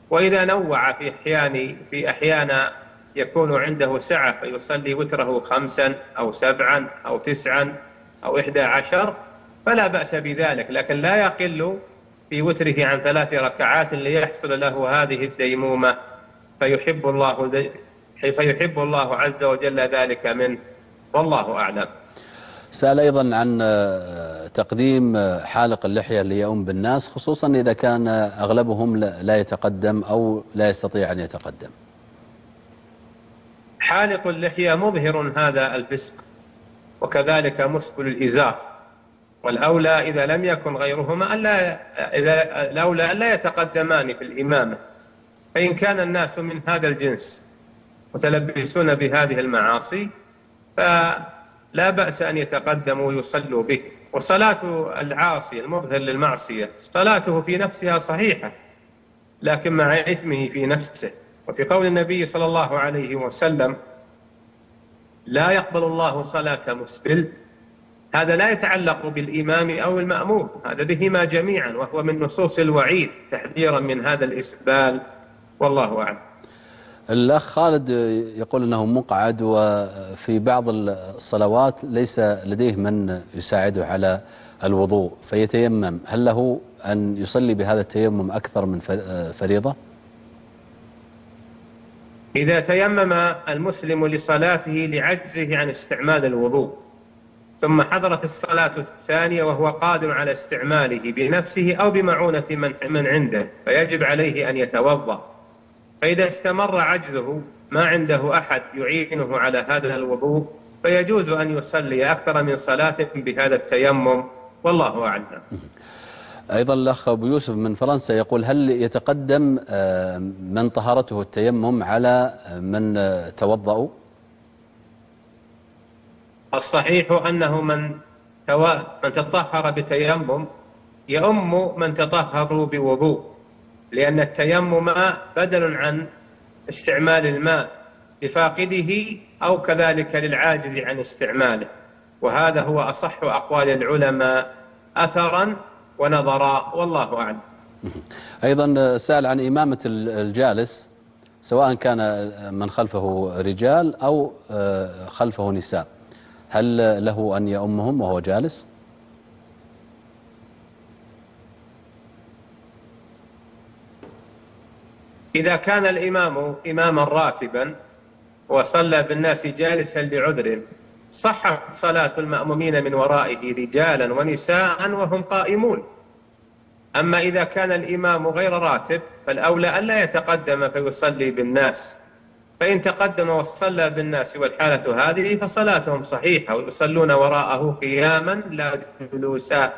وإذا نوع في أحيان في أحيان يكون عنده سعة فيصلي وتره خمسا أو سبعا أو تسعا أو إحدى عشر فلا بأس بذلك لكن لا يقل في وتره عن ثلاث ركعات ليحصل له هذه الديمومة. فيحب الله فيحب الله عز وجل ذلك منه. والله أعلم. سأل أيضا عن تقديم آه، حالق اللحية ليؤم بالناس خصوصا إذا كان آه، أغلبهم لا يتقدم أو لا يستطيع أن يتقدم. حالق اللحية مظهر هذا الفسق وكذلك مسبل الإزار. والأولى إذا لم يكن غيرهما ألا إذا الأولى ألا يتقدمان في الإمامة. فإن كان الناس من هذا الجنس متلبسون بهذه المعاصي فلا بأس أن يتقدموا ويصلوا به. وصلاة العاصي المظهر للمعصية صلاته في نفسها صحيحة لكن مع إثمه في نفسه. وفي قول النبي صلى الله عليه وسلم لا يقبل الله صلاة مسبل. هذا لا يتعلق بالإمام أو المأموم هذا بهما جميعا وهو من نصوص الوعيد تحذيرا من هذا الإسبال والله أعلم. الأخ خالد يقول أنه مقعد وفي بعض الصلوات ليس لديه من يساعده على الوضوء فيتيمم. هل له أن يصلي بهذا التيمم أكثر من فر- فريضة؟ إذا تيمم المسلم لصلاته لعجزه عن استعمال الوضوء ثم حضرت الصلاة الثانية وهو قادر على استعماله بنفسه أو بمعونة من, من عنده فيجب عليه أن يتوضأ. فإذا استمر عجزه ما عنده أحد يعينه على هذا الوضوء فيجوز أن يصلي أكثر من صلاة بهذا التيمم والله أعلم أيضا الأخ أبو يوسف من فرنسا يقول هل يتقدم آه، من طهارته التيمم على من توضأوا الصحيح أنه من. من تطهر بتيمم يؤم من تطهروا بوضوء لأن التيمم بدل عن استعمال الماء لفاقده أو كذلك للعاجز عن استعماله. وهذا هو أصح أقوال العلماء أثرا ونظرا والله أعلم. أيضا سأل عن إمامة ال- الجالس سواء كان من خلفه رجال أو آه، خلفه نساء. هل له أن يؤمهم وهو جالس؟ إذا كان الإمام إماما راتبا وصلى بالناس جالسا لعذر صحت صلاة المأمومين من ورائه رجالا ونساء وهم قائمون. أما إذا كان الإمام غير راتب فالأولى ألا يتقدم فيصلي بالناس. فإن تقدم وصلى بالناس والحالة هذه فصلاتهم صحيحة ويصلون وراءه قياما لا جلوسا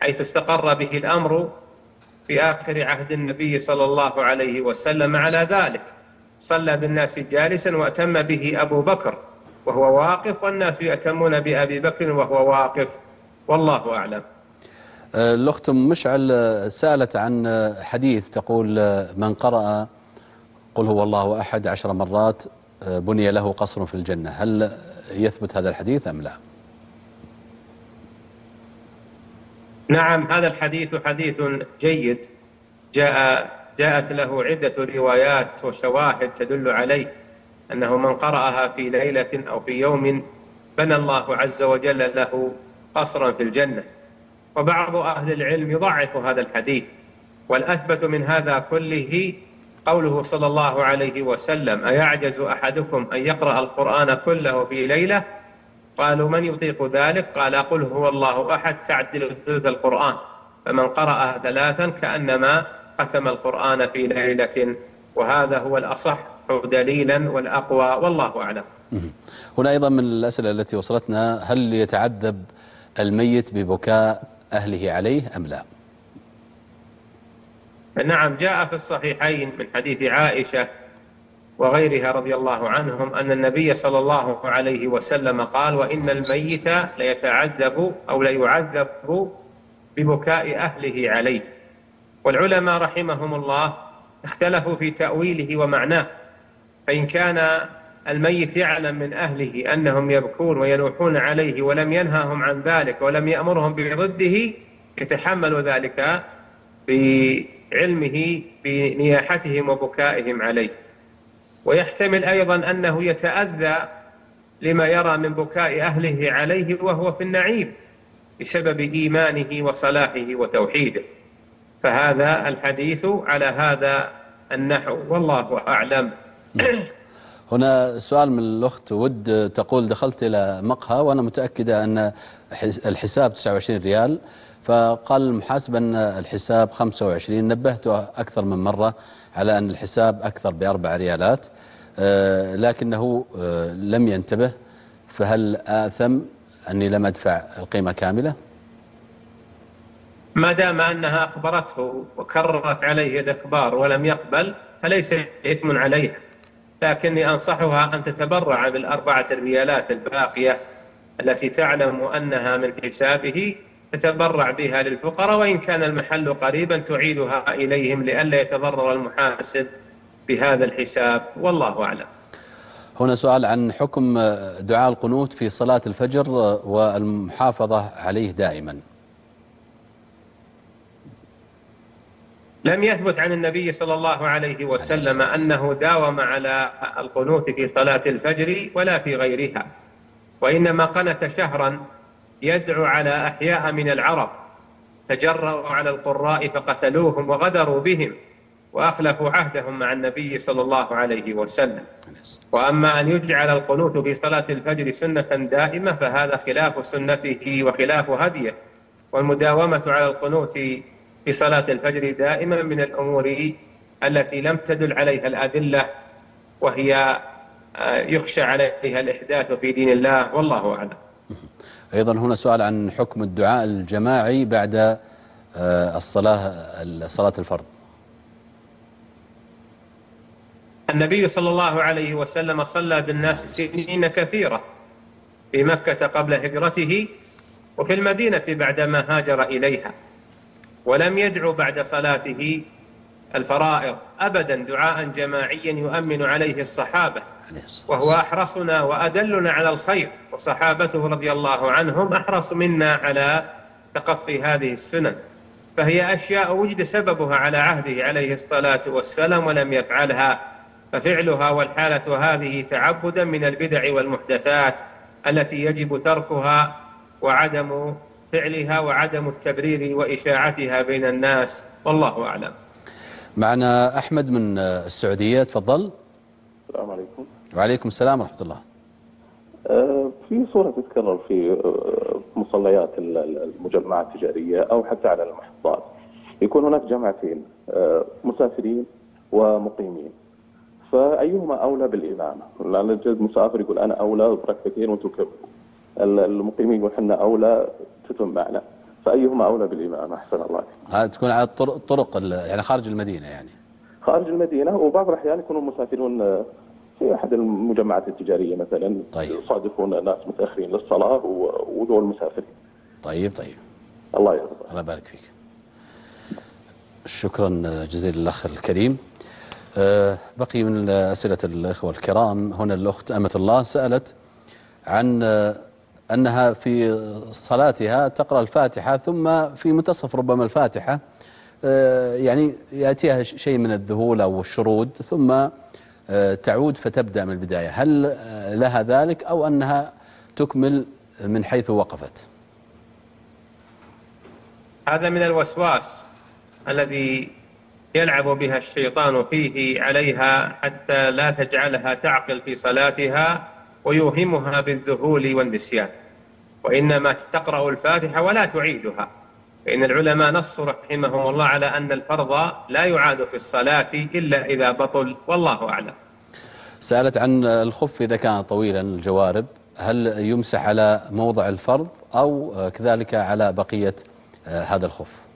حيث استقر به الأمر. في آخر عهد النبي صلى الله عليه وسلم على ذلك. صلى بالناس جالسا وأتم به أبو بكر وهو واقف والناس يأتمون بأبي بكر وهو واقف. والله أعلم. آه، الأخت مشعل سألت عن حديث تقول آه، من قرأ قل هو الله أحد عشر مرات آه، بني له قصر في الجنة هل يثبت هذا الحديث أم لا؟ نعم هذا الحديث حديث جيد. جاء جاءت له عدة روايات وشواهد تدل عليه أنه من قرأها في ليلة أو في يوم بنى الله عز وجل له قصرا في الجنة. وبعض أهل العلم يضعف هذا الحديث والأثبت من هذا كله قوله صلى الله عليه وسلم أيعجز أحدكم أن يقرأ القرآن كله في ليلة؟ قالوا من يطيق ذلك؟ قال قل هو الله أحد تعدل ثلث القرآن. فمن قرأها ثلاثا كأنما ختم القرآن في ليلة. وهذا هو الأصح دليلا والأقوى والله أعلم. هنا أيضا من الأسئلة التي وصلتنا هل يتعذب الميت ببكاء أهله عليه أم لا؟ نعم جاء في الصحيحين من حديث عائشة وغيرها رضي الله عنهم أن النبي صلى الله عليه وسلم قال وإن الميت ليتعذب أو ليعذب ببكاء أهله عليه. والعلماء رحمهم الله اختلفوا في تأويله ومعناه فإن كان الميت يعلم من أهله أنهم يبكون وينوحون عليه ولم ينهاهم عن ذلك ولم يأمرهم بضده يتحمل ذلك بعلمه بنياحتهم وبكائهم عليه. ويحتمل أيضا أنه يتأذى لما يرى من بكاء أهله عليه وهو في النعيم بسبب إيمانه وصلاحه وتوحيده. فهذا الحديث على هذا النحو. والله أعلم. هنا سؤال من الأخت ود تقول دخلت إلى مقهى وأنا متأكدة أن حس- الحساب 29 ريال فقال المحاسب أن الحساب 25 نبهته أكثر من مرة على أن الحساب أكثر بأربع ريالات. آه، لكنه آه، لم ينتبه فهل آثم أني لم أدفع القيمة كاملة؟ ما دام أنها أخبرته وكررت عليه الإخبار ولم يقبل فليس إثم عليها. لكني أنصحها أن تتبرع بالأربعة الريالات الباقية التي تعلم أنها من حسابه تتبرع بها للفقراء وإن كان المحل قريبا تعيدها إليهم لئلا يتضرر المحاسب بهذا الحساب. والله أعلم. هنا سؤال عن حكم دعاء القنوت في صلاة الفجر والمحافظة عليه دائما. لم يثبت عن النبي صلى الله عليه وسلم أنه داوم على القنوت في صلاة الفجر ولا في غيرها وإنما قنت شهرا يدعو على أحياء من العرب تجرأوا على القراء فقتلوهم وغدروا بهم وأخلفوا عهدهم مع النبي صلى الله عليه وسلم. وأما أن يجعل القنوت في صلاة الفجر سنة دائمة فهذا خلاف سنته وخلاف هديه. والمداومة على القنوت في صلاة الفجر دائما من الأمور التي لم تدل عليها الأدلة وهي آه، يخشى عليها الإحداث في دين الله والله أعلم. أيضا هنا سؤال عن حكم الدعاء الجماعي بعد آه، الصلاة صلاة الفرض. النبي صلى الله عليه وسلم صلى بالناس سنين كثيرة في مكة قبل هجرته وفي المدينة بعدما هاجر إليها ولم يدعو بعد صلاته الفرائض أبدا دعاء جماعيا يؤمن عليه الصحابة. وهو أحرصنا وأدلنا على الخير. وصحابته رضي الله عنهم أحرص منا على تقفي هذه السنن. فهي أشياء وجد سببها على عهده عليه الصلاة والسلام ولم يفعلها. ففعلها والحالة هذه تعبدا من البدع والمحدثات التي يجب تركها وعدم فعلها وعدم التبرير وإشاعتها بين الناس. والله أعلم. معنا أحمد من السعودية تفضل. السلام عليكم. وعليكم السلام ورحمة الله. آه، في صورة تتكرر في آه، مصليات المجمعات التجارية أو حتى على المحطات. يكون هناك جماعتين آه، مسافرين ومقيمين. فأيهما أولى بالإمامة؟ لأن الجد مسافر يقول أنا أولى بركعتين وأنتم كملوا المقيمين يقول إحنا أولى تتم معنا. فأيهما أولى بالإمامة أحسن الله تكون على الطرق, طرق يعني خارج المدينة يعني. خارج المدينة وبعض الأحيان يكونوا مسافرون في أحد المجمعات التجارية مثلا طيب. يصادفون ناس متأخرين للصلاة وذول مسافرين طيب طيب. الله يرضى الله يبارك فيك. شكرا جزيلا الأخ الكريم. أه، بقي من أسئلة الإخوة الكرام. هنا الأخت أمة الله سألت عن أنها في صلاتها تقرأ الفاتحة ثم في منتصف ربما الفاتحة أه، يعني يأتيها شيء من الذهول أو الشرود ثم أه، تعود فتبدأ من البداية. هل لها ذلك أو أنها تكمل من حيث وقفت؟ هذا من الوسواس الذي يلعب بها الشيطان فيه عليها حتى لا تجعلها تعقل في صلاتها ويوهمها بالذهول والنسيان. وإنما تقرأ الفاتحة ولا تعيدها. فإن العلماء نصوا رحمهم الله على أن الفرض لا يعاد في الصلاة إلا إذا بطل والله أعلم. سألت عن الخف إذا كان طويلا الجوارب هل يمسح على موضع الفرض أو كذلك على بقية هذا الخف؟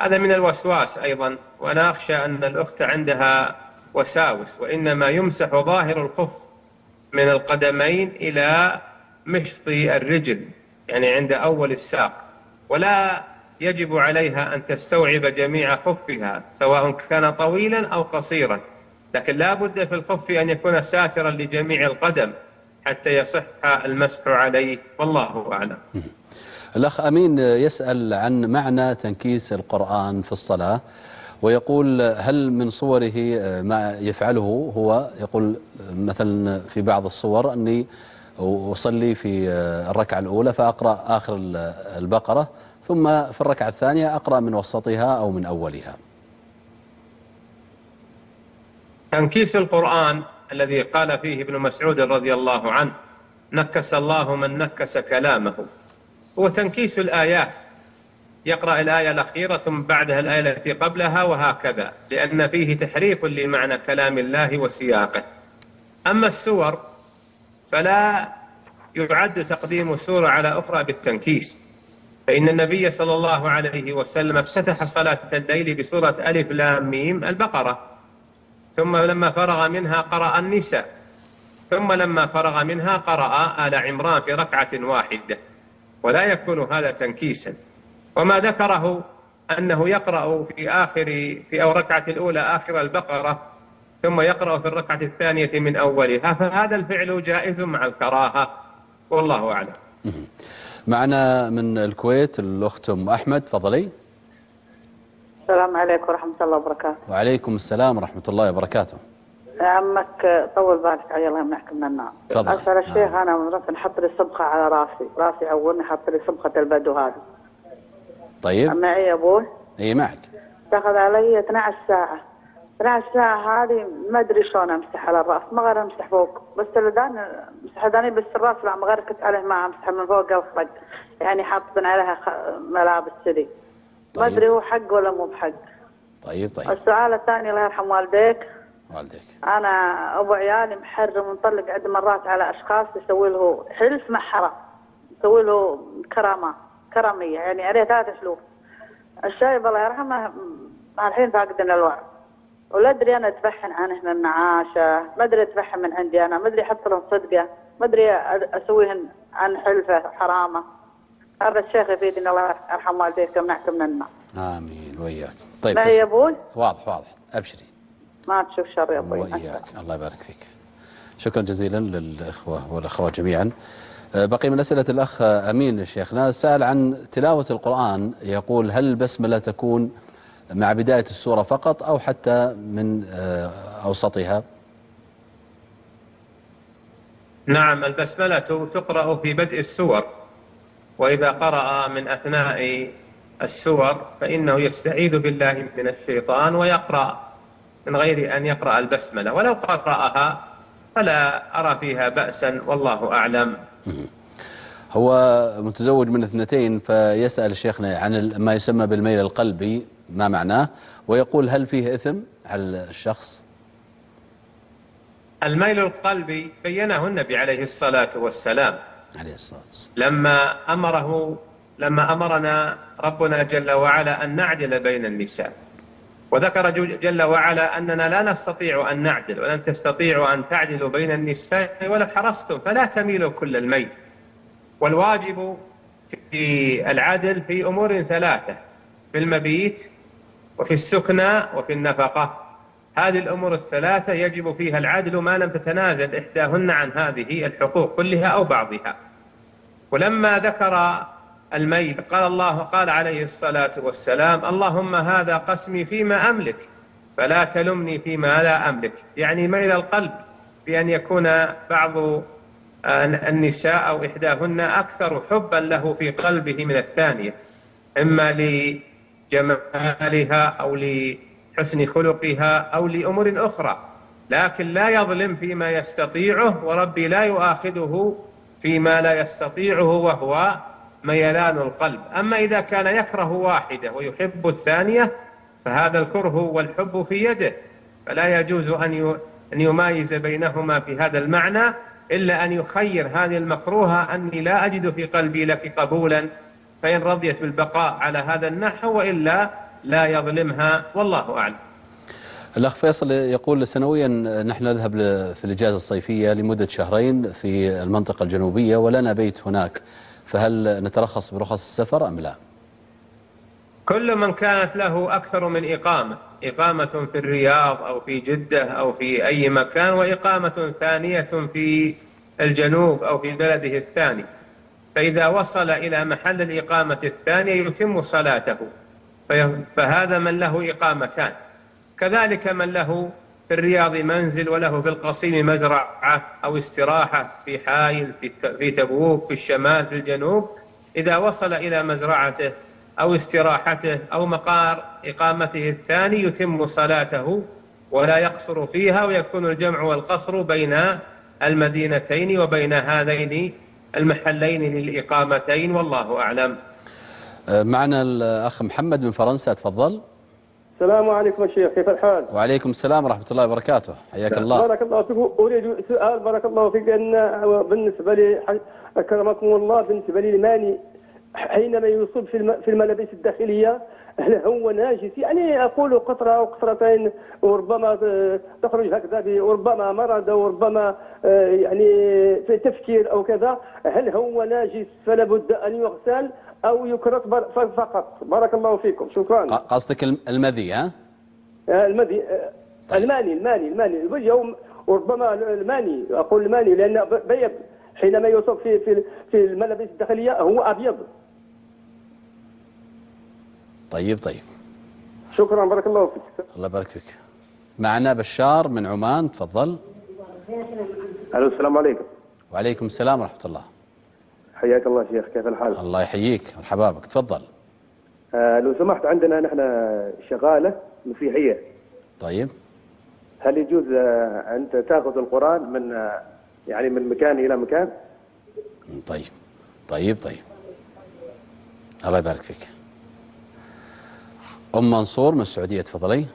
هذا من الوسواس أيضا وأنا أخشى أن الأخت عندها وساوس وإنما يمسح ظاهر الخف من القدمين إلى مشط الرجل يعني عند أول الساق. ولا يجب عليها أن تستوعب جميع خفها سواء كان طويلا أو قصيرا. لكن لا بد في الخف أن يكون ساترا لجميع القدم حتى يصح المسح عليه والله أعلم. الأخ أمين يسأل عن معنى تنكيس القرآن في الصلاة. ويقول هل من صوره ما يفعله هو؟ يقول مثلا في بعض الصور أني أصلي في الركعة الأولى فأقرأ آخر البقرة ثم في الركعة الثانية أقرأ من وسطها أو من أولها. تنكيس القرآن الذي قال فيه ابن مسعود رضي الله عنه نكس الله من نكس كلامه. هو تنكيس الآيات. يقرأ الآية الأخيرة ثم بعدها الآية التي قبلها وهكذا لأن فيه تحريف لمعنى كلام الله وسياقه. أما السور فلا يعد تقديم سورة على أخرى بالتنكيس فإن النبي صلى الله عليه وسلم افتتح صلاة الليل بسورة ألف لام ميم البقرة ثم لما فرغ منها قرأ النساء ثم لما فرغ منها قرأ آل عمران في ركعة واحدة ولا يكون هذا تنكيسا. وما ذكره أنه يقرأ في آخر في أو ركعة الأولى آخر البقرة ثم يقرأ في الركعة الثانية من أولها فهذا الفعل جائز مع الكراهة. والله أعلم. معنا من الكويت الأخت أم أحمد فضلي السلام عليكم ورحمة الله وبركاته. وعليكم السلام ورحمة الله وبركاته. عمك طول بالك عيال الله يمنعك من النار. تفضل. أسأل الشيخ أنا مرات نحط لي صبغة على راسي. راسي عورني حط لي صبغة البدو هذه. طيب. معي يا أبوي اي معك. تاخذ علي 12 ساعة. 12 ساعة هذه ما أدري شلون أمسح على الرأس. ما غير أمسح فوق. بس الدان أمسح داني بس الرأس لا ما غير كنت عليه ما امسح من فوق الخرق يعني حاطين عليها ملابس كذي. ما طيب. أدري هو حق ولا مو بحق. طيب طيب. السؤال الثاني الله يرحم والديك. والديك. أنا أبو عيالي محرم ومطلق عده مرات على أشخاص يسوي له حلف مع حرام. يسوي له كرامه كرامية يعني عليه ثلاث حلوف الشايب الله يرحمه الحين فاقدين الوعي ولا أدري أنا اتبحن عنه من النعاشة ما أدري اتبحن من عندي أنا ما أدري أحط لهم صدقة ما أدري أسويهن عن حلفة حرامة. هذا الشيخ يفيدني الله يرحم والديك يمنعك من النار آمين وياك طيب لا يا أبوي واضح واضح. أبشري. ما تشوف شر يا أبوي. وإياك. الله يبارك فيك. شكرا جزيلا للإخوة والأخوات جميعا. بقي من أسئلة الأخ أمين شيخنا. سأل عن تلاوة القرآن. يقول هل البسملة تكون مع بداية السورة فقط أو حتى من أه، أوسطها؟ نعم البسملة تقرأ في بدء السور وإذا قرأ من أثناء السور فإنه يستعيذ بالله من الشيطان ويقرأ من غير أن يقرأ البسملة. ولو قرأها فلا أرى فيها بأسا والله أعلم. هو متزوج من اثنتين فيسأل شيخنا عن ما يسمى بالميل القلبي ما معناه؟ ويقول هل فيه إثم على الشخص؟ الميل القلبي بينه النبي عليه الصلاة والسلام. عليه الصلاة والسلام. لما أمره لما أمرنا ربنا جل وعلا أن نعدل بين النساء. وذكر جل وعلا أننا لا نستطيع أن نعدل ولن تستطيعوا أن تعدلوا بين النساء ولو حرصتم فلا تميلوا كل الميل. والواجب في العدل في أمور ثلاثة في المبيت وفي السكنى وفي النفقة. هذه الأمور الثلاثة يجب فيها العدل ما لم تتنازل إحداهن عن هذه الحقوق كلها أو بعضها. ولما ذكر الميل قال الله قال عليه الصلاة والسلام اللهم هذا قسمي فيما أملك فلا تلمني فيما لا أملك. يعني ميل القلب بأن يكون بعض النساء أو إحداهن أكثر حبا له في قلبه من الثانية إما لجمالها أو لحسن خلقها أو لأمور أخرى. لكن لا يظلم فيما يستطيعه وربي لا يؤاخذه فيما لا يستطيعه وهو ميلان القلب. أما إذا كان يكره واحدة ويحب الثانية فهذا الكره والحب في يده. فلا يجوز أن أن يمايز بينهما في هذا المعنى إلا أن يخير هذه المكروهة أني لا أجد في قلبي لك قبولا. فإن رضيت بالبقاء على هذا النحو وإلا لا يظلمها والله أعلم. الأخ فيصل يقول سنويا نحن نذهب في الإجازة الصيفية لمدة شهرين في المنطقة الجنوبية ولنا بيت هناك. فهل نترخص برخص السفر أم لا؟ كل من كانت له أكثر من إقامة إقامة في الرياض أو في جدة أو في أي مكان وإقامة ثانية في الجنوب أو في بلده الثاني. فإذا وصل إلى محل الإقامة الثانية يتم صلاته فهذا من له إقامتان. كذلك من له في الرياض منزل وله في القصيم مزرعة أو استراحة في حائل في تبوك في الشمال في الجنوب. إذا وصل إلى مزرعته أو استراحته أو مقار إقامته الثاني يتم صلاته ولا يقصر فيها ويكون الجمع والقصر بين المدينتين وبين هذين المحلين للإقامتين والله أعلم. أه، معنا الأخ محمد من فرنسا تفضل. السلام عليكم يا شيخ كيف الحال؟ وعليكم السلام ورحمة الله وبركاته. حياك الله. بارك الله فيك. أريد سؤال بارك الله فيك أن بالنسبة لي أكرمكم الله بالنسبة لي الماني حينما يصب في الم- في الملابس الداخلية هل هو ناجس؟ يعني أقول قطرة أو قطرتين وربما آه، تخرج هكذا وربما مرض وربما آه، يعني في تفكير أو كذا هل هو ناجس؟ فلا بد أن يغسل أو يكرس بر- فقط. بارك الله فيكم. شكرا. قصدك الم- المذي ها؟ آه، المدي آه، الماني الماني الماني. اليوم وربما الماني أقول الماني لأن ب- بيض. حينما يوصف في في في الملابس الداخلية هو أبيض. طيب طيب. شكرا. بارك الله فيك. الله يبارك فيك. معنا بشار من عمان تفضل. السلام عليكم وعليكم السلام ورحمة الله. حياك الله شيخ كيف الحال؟ الله يحييك مرحبا بك تفضل. آه لو سمحت عندنا نحن شغالة مسيحية. طيب. هل يجوز آه انت تأخذ القرآن من آه يعني من مكان إلى مكان؟ طيب. طيب طيب. الله يبارك فيك. أم منصور من السعودية تفضلي.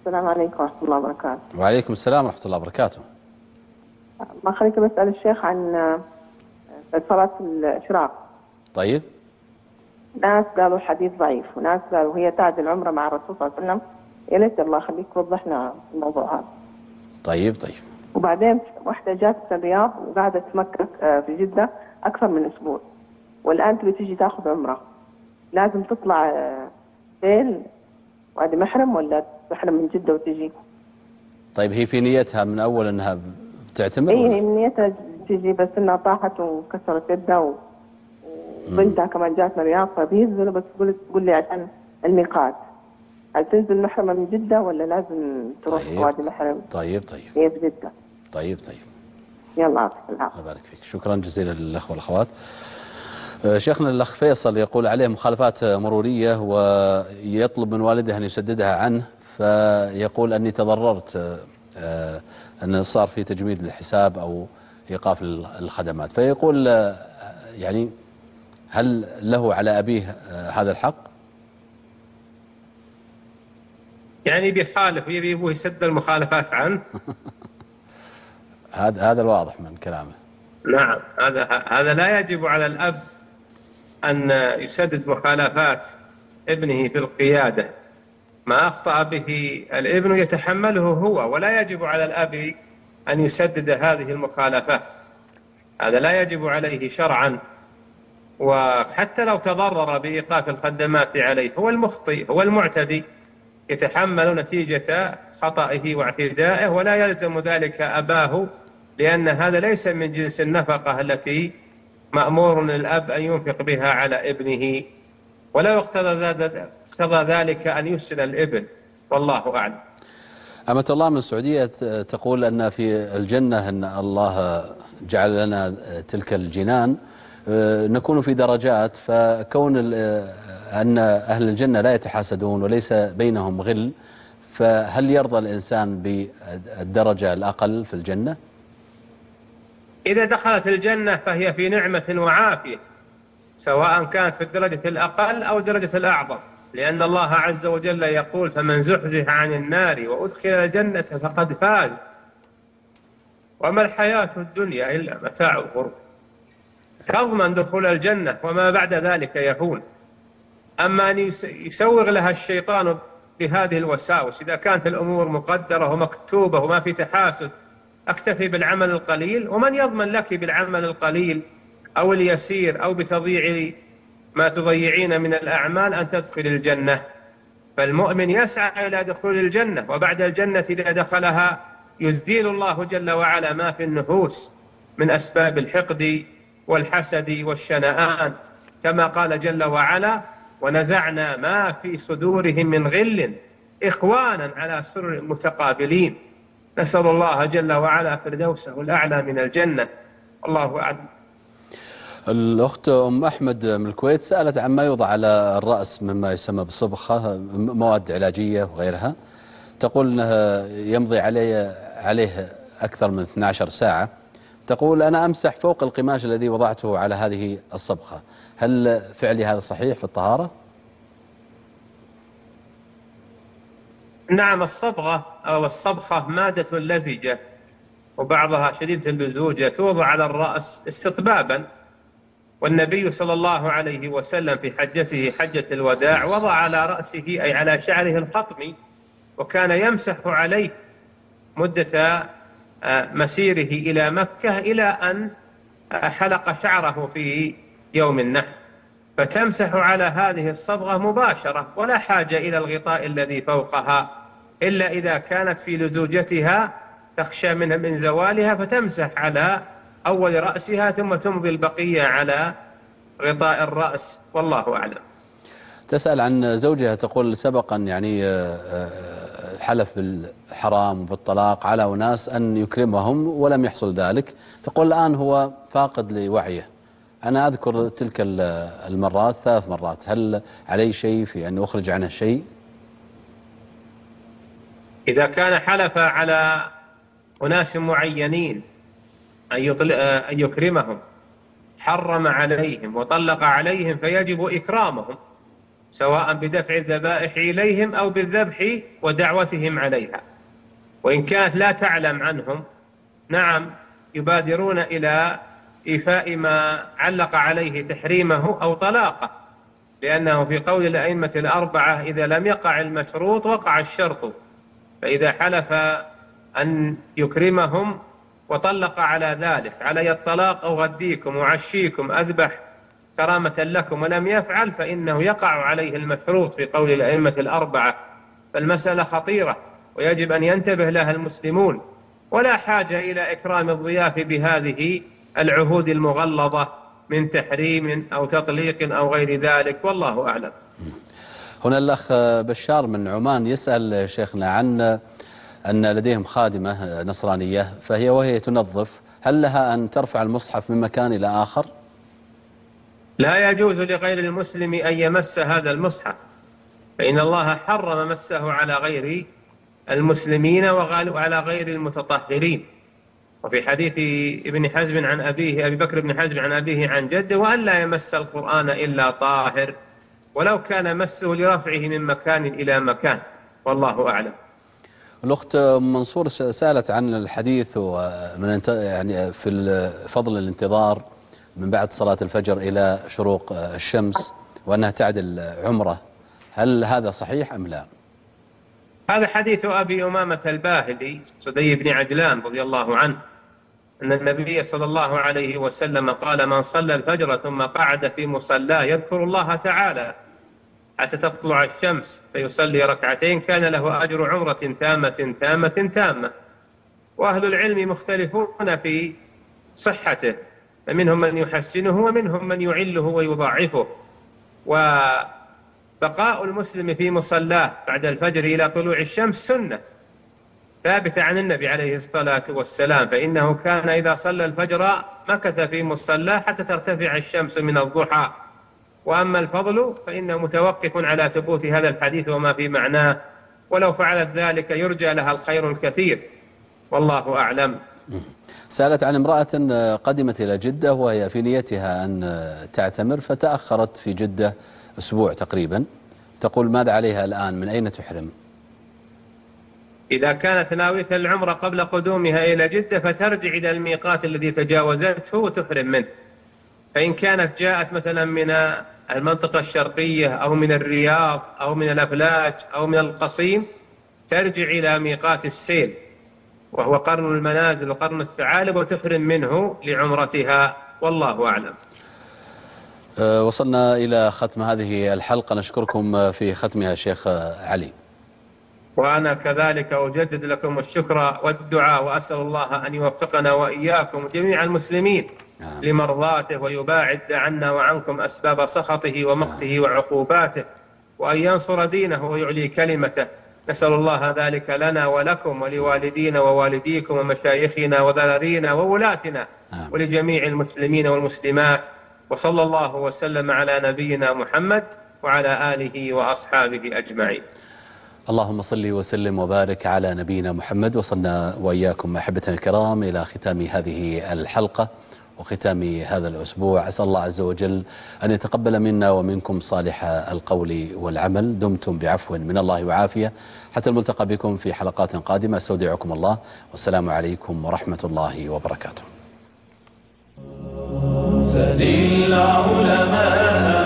السلام عليكم ورحمة الله وبركاته. وعليكم السلام ورحمة الله وبركاته. ما خليك بسأل الشيخ عن آه، صلاة الإشراق. طيب. ناس قالوا الحديث ضعيف وناس قالوا هي تاج العمرة مع الرسول صلى الله عليه وسلم. يا ليت الله يخليك توضح لنا الموضوع هذا. طيب طيب. وبعدين واحدة جات في الرياض وقعدت في مكة آه، في جدة أكثر من أسبوع. والآن تبي تجي تاخذ عمرة. لازم تطلع آه، سيل وهذه محرم ولا تحرم من جدة وتجي؟ طيب هي في نيتها من أول أنها بتعتمر اي ولا؟ نيتها تجي بس إنها طاحت وكسرت يدها وبنتها كمان جات من الرياض فبينزلوا بس تقول تقول لي عشان الميقات. هل تنزل محرمة من جدة ولا لازم تروح طيب. وادي محرم؟ طيب طيب. هي في جدة. طيب طيب. يلا يعطيك العافية الله يبارك فيك. شكرا جزيلا للأخوة والأخوات. آه، شيخنا الأخ فيصل يقول عليه مخالفات مرورية ويطلب من والده أن يسددها عنه فيقول أني تضررت آه، آه، أن صار في تجميد للحساب أو إيقاف الخدمات. فيقول آه، يعني هل له على أبيه آه، هذا الحق؟ يعني بيخالف ويبي ابوه يسد المخالفات عنه. هذا هذا الواضح من كلامه. نعم هذا هذا لا يجب على الأب أن يسدد مخالفات ابنه في القيادة. ما أخطأ به الابن يتحمله هو ولا يجب على الأب أن يسدد هذه المخالفات. هذا لا يجب عليه شرعا. وحتى لو تضرر بإيقاف الخدمات عليه هو المخطئ هو المعتدي يتحمل نتيجة خطئه واعتدائه ولا يلزم ذلك أباه لأن هذا ليس من جنس النفقة التي مأمور الأب أن ينفق بها على ابنه. ذا- اقتضى ذلك أن يسن الابن والله أعلم. أمة الله من السعودية تقول أن في الجنة أن الله جعل لنا تلك الجنان آه، نكون في درجات فكون آه، أن أهل الجنة لا يتحاسدون وليس بينهم غل فهل يرضى الإنسان بالدرجة الأقل في الجنة؟ إذا دخلت الجنة فهي في نعمة وعافية سواء كانت في الدرجة الأقل أو الدرجة الأعظم لأن الله عز وجل يقول فمن زحزح عن النار وأدخل الجنة فقد فاز. وما الحياة الدنيا إلا متاع الغرور. تضمن دخول الجنة وما بعد ذلك يهون. أما أن يس- يسوغ لها الشيطان بهذه الوساوس إذا كانت الأمور مقدرة ومكتوبة وما في تحاسد أكتفي بالعمل القليل. ومن يضمن لك بالعمل القليل أو اليسير أو بتضييع ما تضيعين من الأعمال أن تدخل الجنة. فالمؤمن يسعى إلى دخول الجنة وبعد الجنة إذا دخلها يزيل الله جل وعلا ما في النفوس من أسباب الحقد والحسد والشنآن. كما قال جل وعلا ونزعنا ما في صدورهم من غل إخوانا على سرر متقابلين نسأل الله جل وعلا فردوسه الأعلى من الجنة. الله أعلم. الأخت أم أحمد من الكويت سألت عما يوضع على الرأس مما يسمى بالصبخة مواد علاجية وغيرها. تقول أنه يمضي عليه عليه أكثر من 12 ساعة. تقول أنا أمسح فوق القماش الذي وضعته على هذه الصبخة هل فعلي هذا صحيح في الطهارة؟ نعم الصبغة أو الصبخة مادة لزجة وبعضها شديدة اللزوجة توضع على الرأس استطبابا. والنبي صلى الله عليه وسلم في حجته حجة الوداع وضع على رأسه أي على شعره الخطم وكان يمسح عليه مدة آه، مسيره إلى مكة إلى أن آه، حلق شعره في يوم النحر. فتمسح على هذه الصبغة مباشرة ولا حاجة إلى الغطاء الذي فوقها إلا إذا كانت في لزوجتها تخشى من من زوالها فتمسح على أول رأسها ثم تمضي البقية على غطاء الرأس والله أعلم. تسأل عن زوجها تقول سبقا يعني آه، آه، حلف بالحرام وبالطلاق على أناس أن يكرمهم ولم يحصل ذلك. تقول الآن هو فاقد لوعيه. أنا أذكر تلك ال- المرات ثلاث مرات. هل علي شيء في أن أخرج عنه شيء؟ إذا كان حلف على أناس معينين أن, يطل... آه، أن يكرمهم. حرم عليهم وطلق عليهم فيجب إكرامهم سواء بدفع الذبائح إليهم أو بالذبح ودعوتهم عليها. وإن كانت لا تعلم عنهم نعم يبادرون إلى إيفاء ما علق عليه تحريمه أو طلاقه لأنه في قول الأئمة الأربعة إذا لم يقع المشروط وقع الشرط. فإذا حلف أن يكرمهم وطلق على ذلك علي الطلاق أو غديكم وعشيكم أذبح كرامة لكم ولم يفعل فإنه يقع عليه المشروط في قول الأئمة الأربعة. فالمسألة خطيرة ويجب أن ينتبه لها المسلمون. ولا حاجة إلى إكرام الضياف بهذه العهود المغلظة من تحريم أو تطليق أو غير ذلك والله أعلم. هنا الأخ بشار من عمان يسأل شيخنا عن أن لديهم خادمة نصرانية فهي وهي تنظف. هل لها أن ترفع المصحف من مكان إلى آخر؟ لا يجوز لغير المسلم أن يمس هذا المصحف فإن الله حرم مسه على غير المسلمين وعلى غير المتطهرين. وفي حديث ابن حزم عن أبيه أبي بكر بن حزم عن أبيه عن جده وأن لا يمس القرآن إلا طاهر ولو كان مسه لرفعه من مكان إلى مكان والله أعلم. الأخت منصور سألت عن الحديث ومن يعني في فضل الانتظار من بعد صلاة الفجر إلى شروق الشمس وأنها تعدل عمرة. هل هذا صحيح أم لا؟ هذا حديث أبي أمامة الباهلي سدي بن عجلان رضي الله عنه أن النبي صلى الله عليه وسلم قال من صلى الفجر ثم قعد في مصلاه يذكر الله تعالى. حتى تطلع الشمس فيصلي ركعتين كان له أجر عمرة تامة تامة تامة. وأهل العلم مختلفون في صحته فمنهم من يحسنه ومنهم من يعله ويضعفه وبقاء المسلم في مصلاه بعد الفجر إلى طلوع الشمس سنة. ثابتة عن النبي عليه الصلاة والسلام فإنه كان إذا صلى الفجر مكث في مصلاه حتى ترتفع الشمس من الضحى. وأما الفضل فإنه متوقف على ثبوت هذا الحديث وما في معناه ولو فعلت ذلك يرجى لها الخير الكثير. والله أعلم. سألت عن امرأة قدمت إلى جدة وهي في نيتها أن تعتمر فتأخرت في جدة أسبوع تقريبا. تقول ماذا عليها الآن؟ من أين تحرم؟ إذا كانت ناوية العمرة قبل قدومها إلى جدة فترجع إلى الميقات الذي تجاوزته وتحرم منه. فإن كانت جاءت مثلا من المنطقة الشرقية أو من الرياض أو من الأفلاج أو من القصيم ترجع إلى ميقات السيل وهو قرن المنازل وقرن الثعالب وتحرم منه لعمرتها. والله أعلم. أه، وصلنا إلى ختم هذه الحلقة. نشكركم في ختمها شيخ علي. وأنا كذلك أجدد لكم الشكر والدعاء وأسأل الله أن يوفقنا وإياكم جميع المسلمين لمرضاته ويباعد عنا وعنكم أسباب سخطه ومقته وعقوباته وأن ينصر دينه ويعلي كلمته. نسأل الله ذلك لنا ولكم ولوالدينا ووالديكم ومشايخنا وذرارينا وولاتنا ولجميع المسلمين والمسلمات. وصلى الله وسلم على نبينا محمد وعلى آله وأصحابه أجمعين. اللهم صل وسلم وبارك على نبينا محمد وصلنا وإياكم أحبتنا الكرام إلى ختام هذه الحلقة وختام هذا الأسبوع. أسأل الله عز وجل أن يتقبل منا ومنكم صالح القول والعمل. دمتم بعفو من الله وعافية. حتى الملتقى بكم في حلقات قادمة. أستودعكم الله. والسلام عليكم ورحمة الله وبركاته. العلماء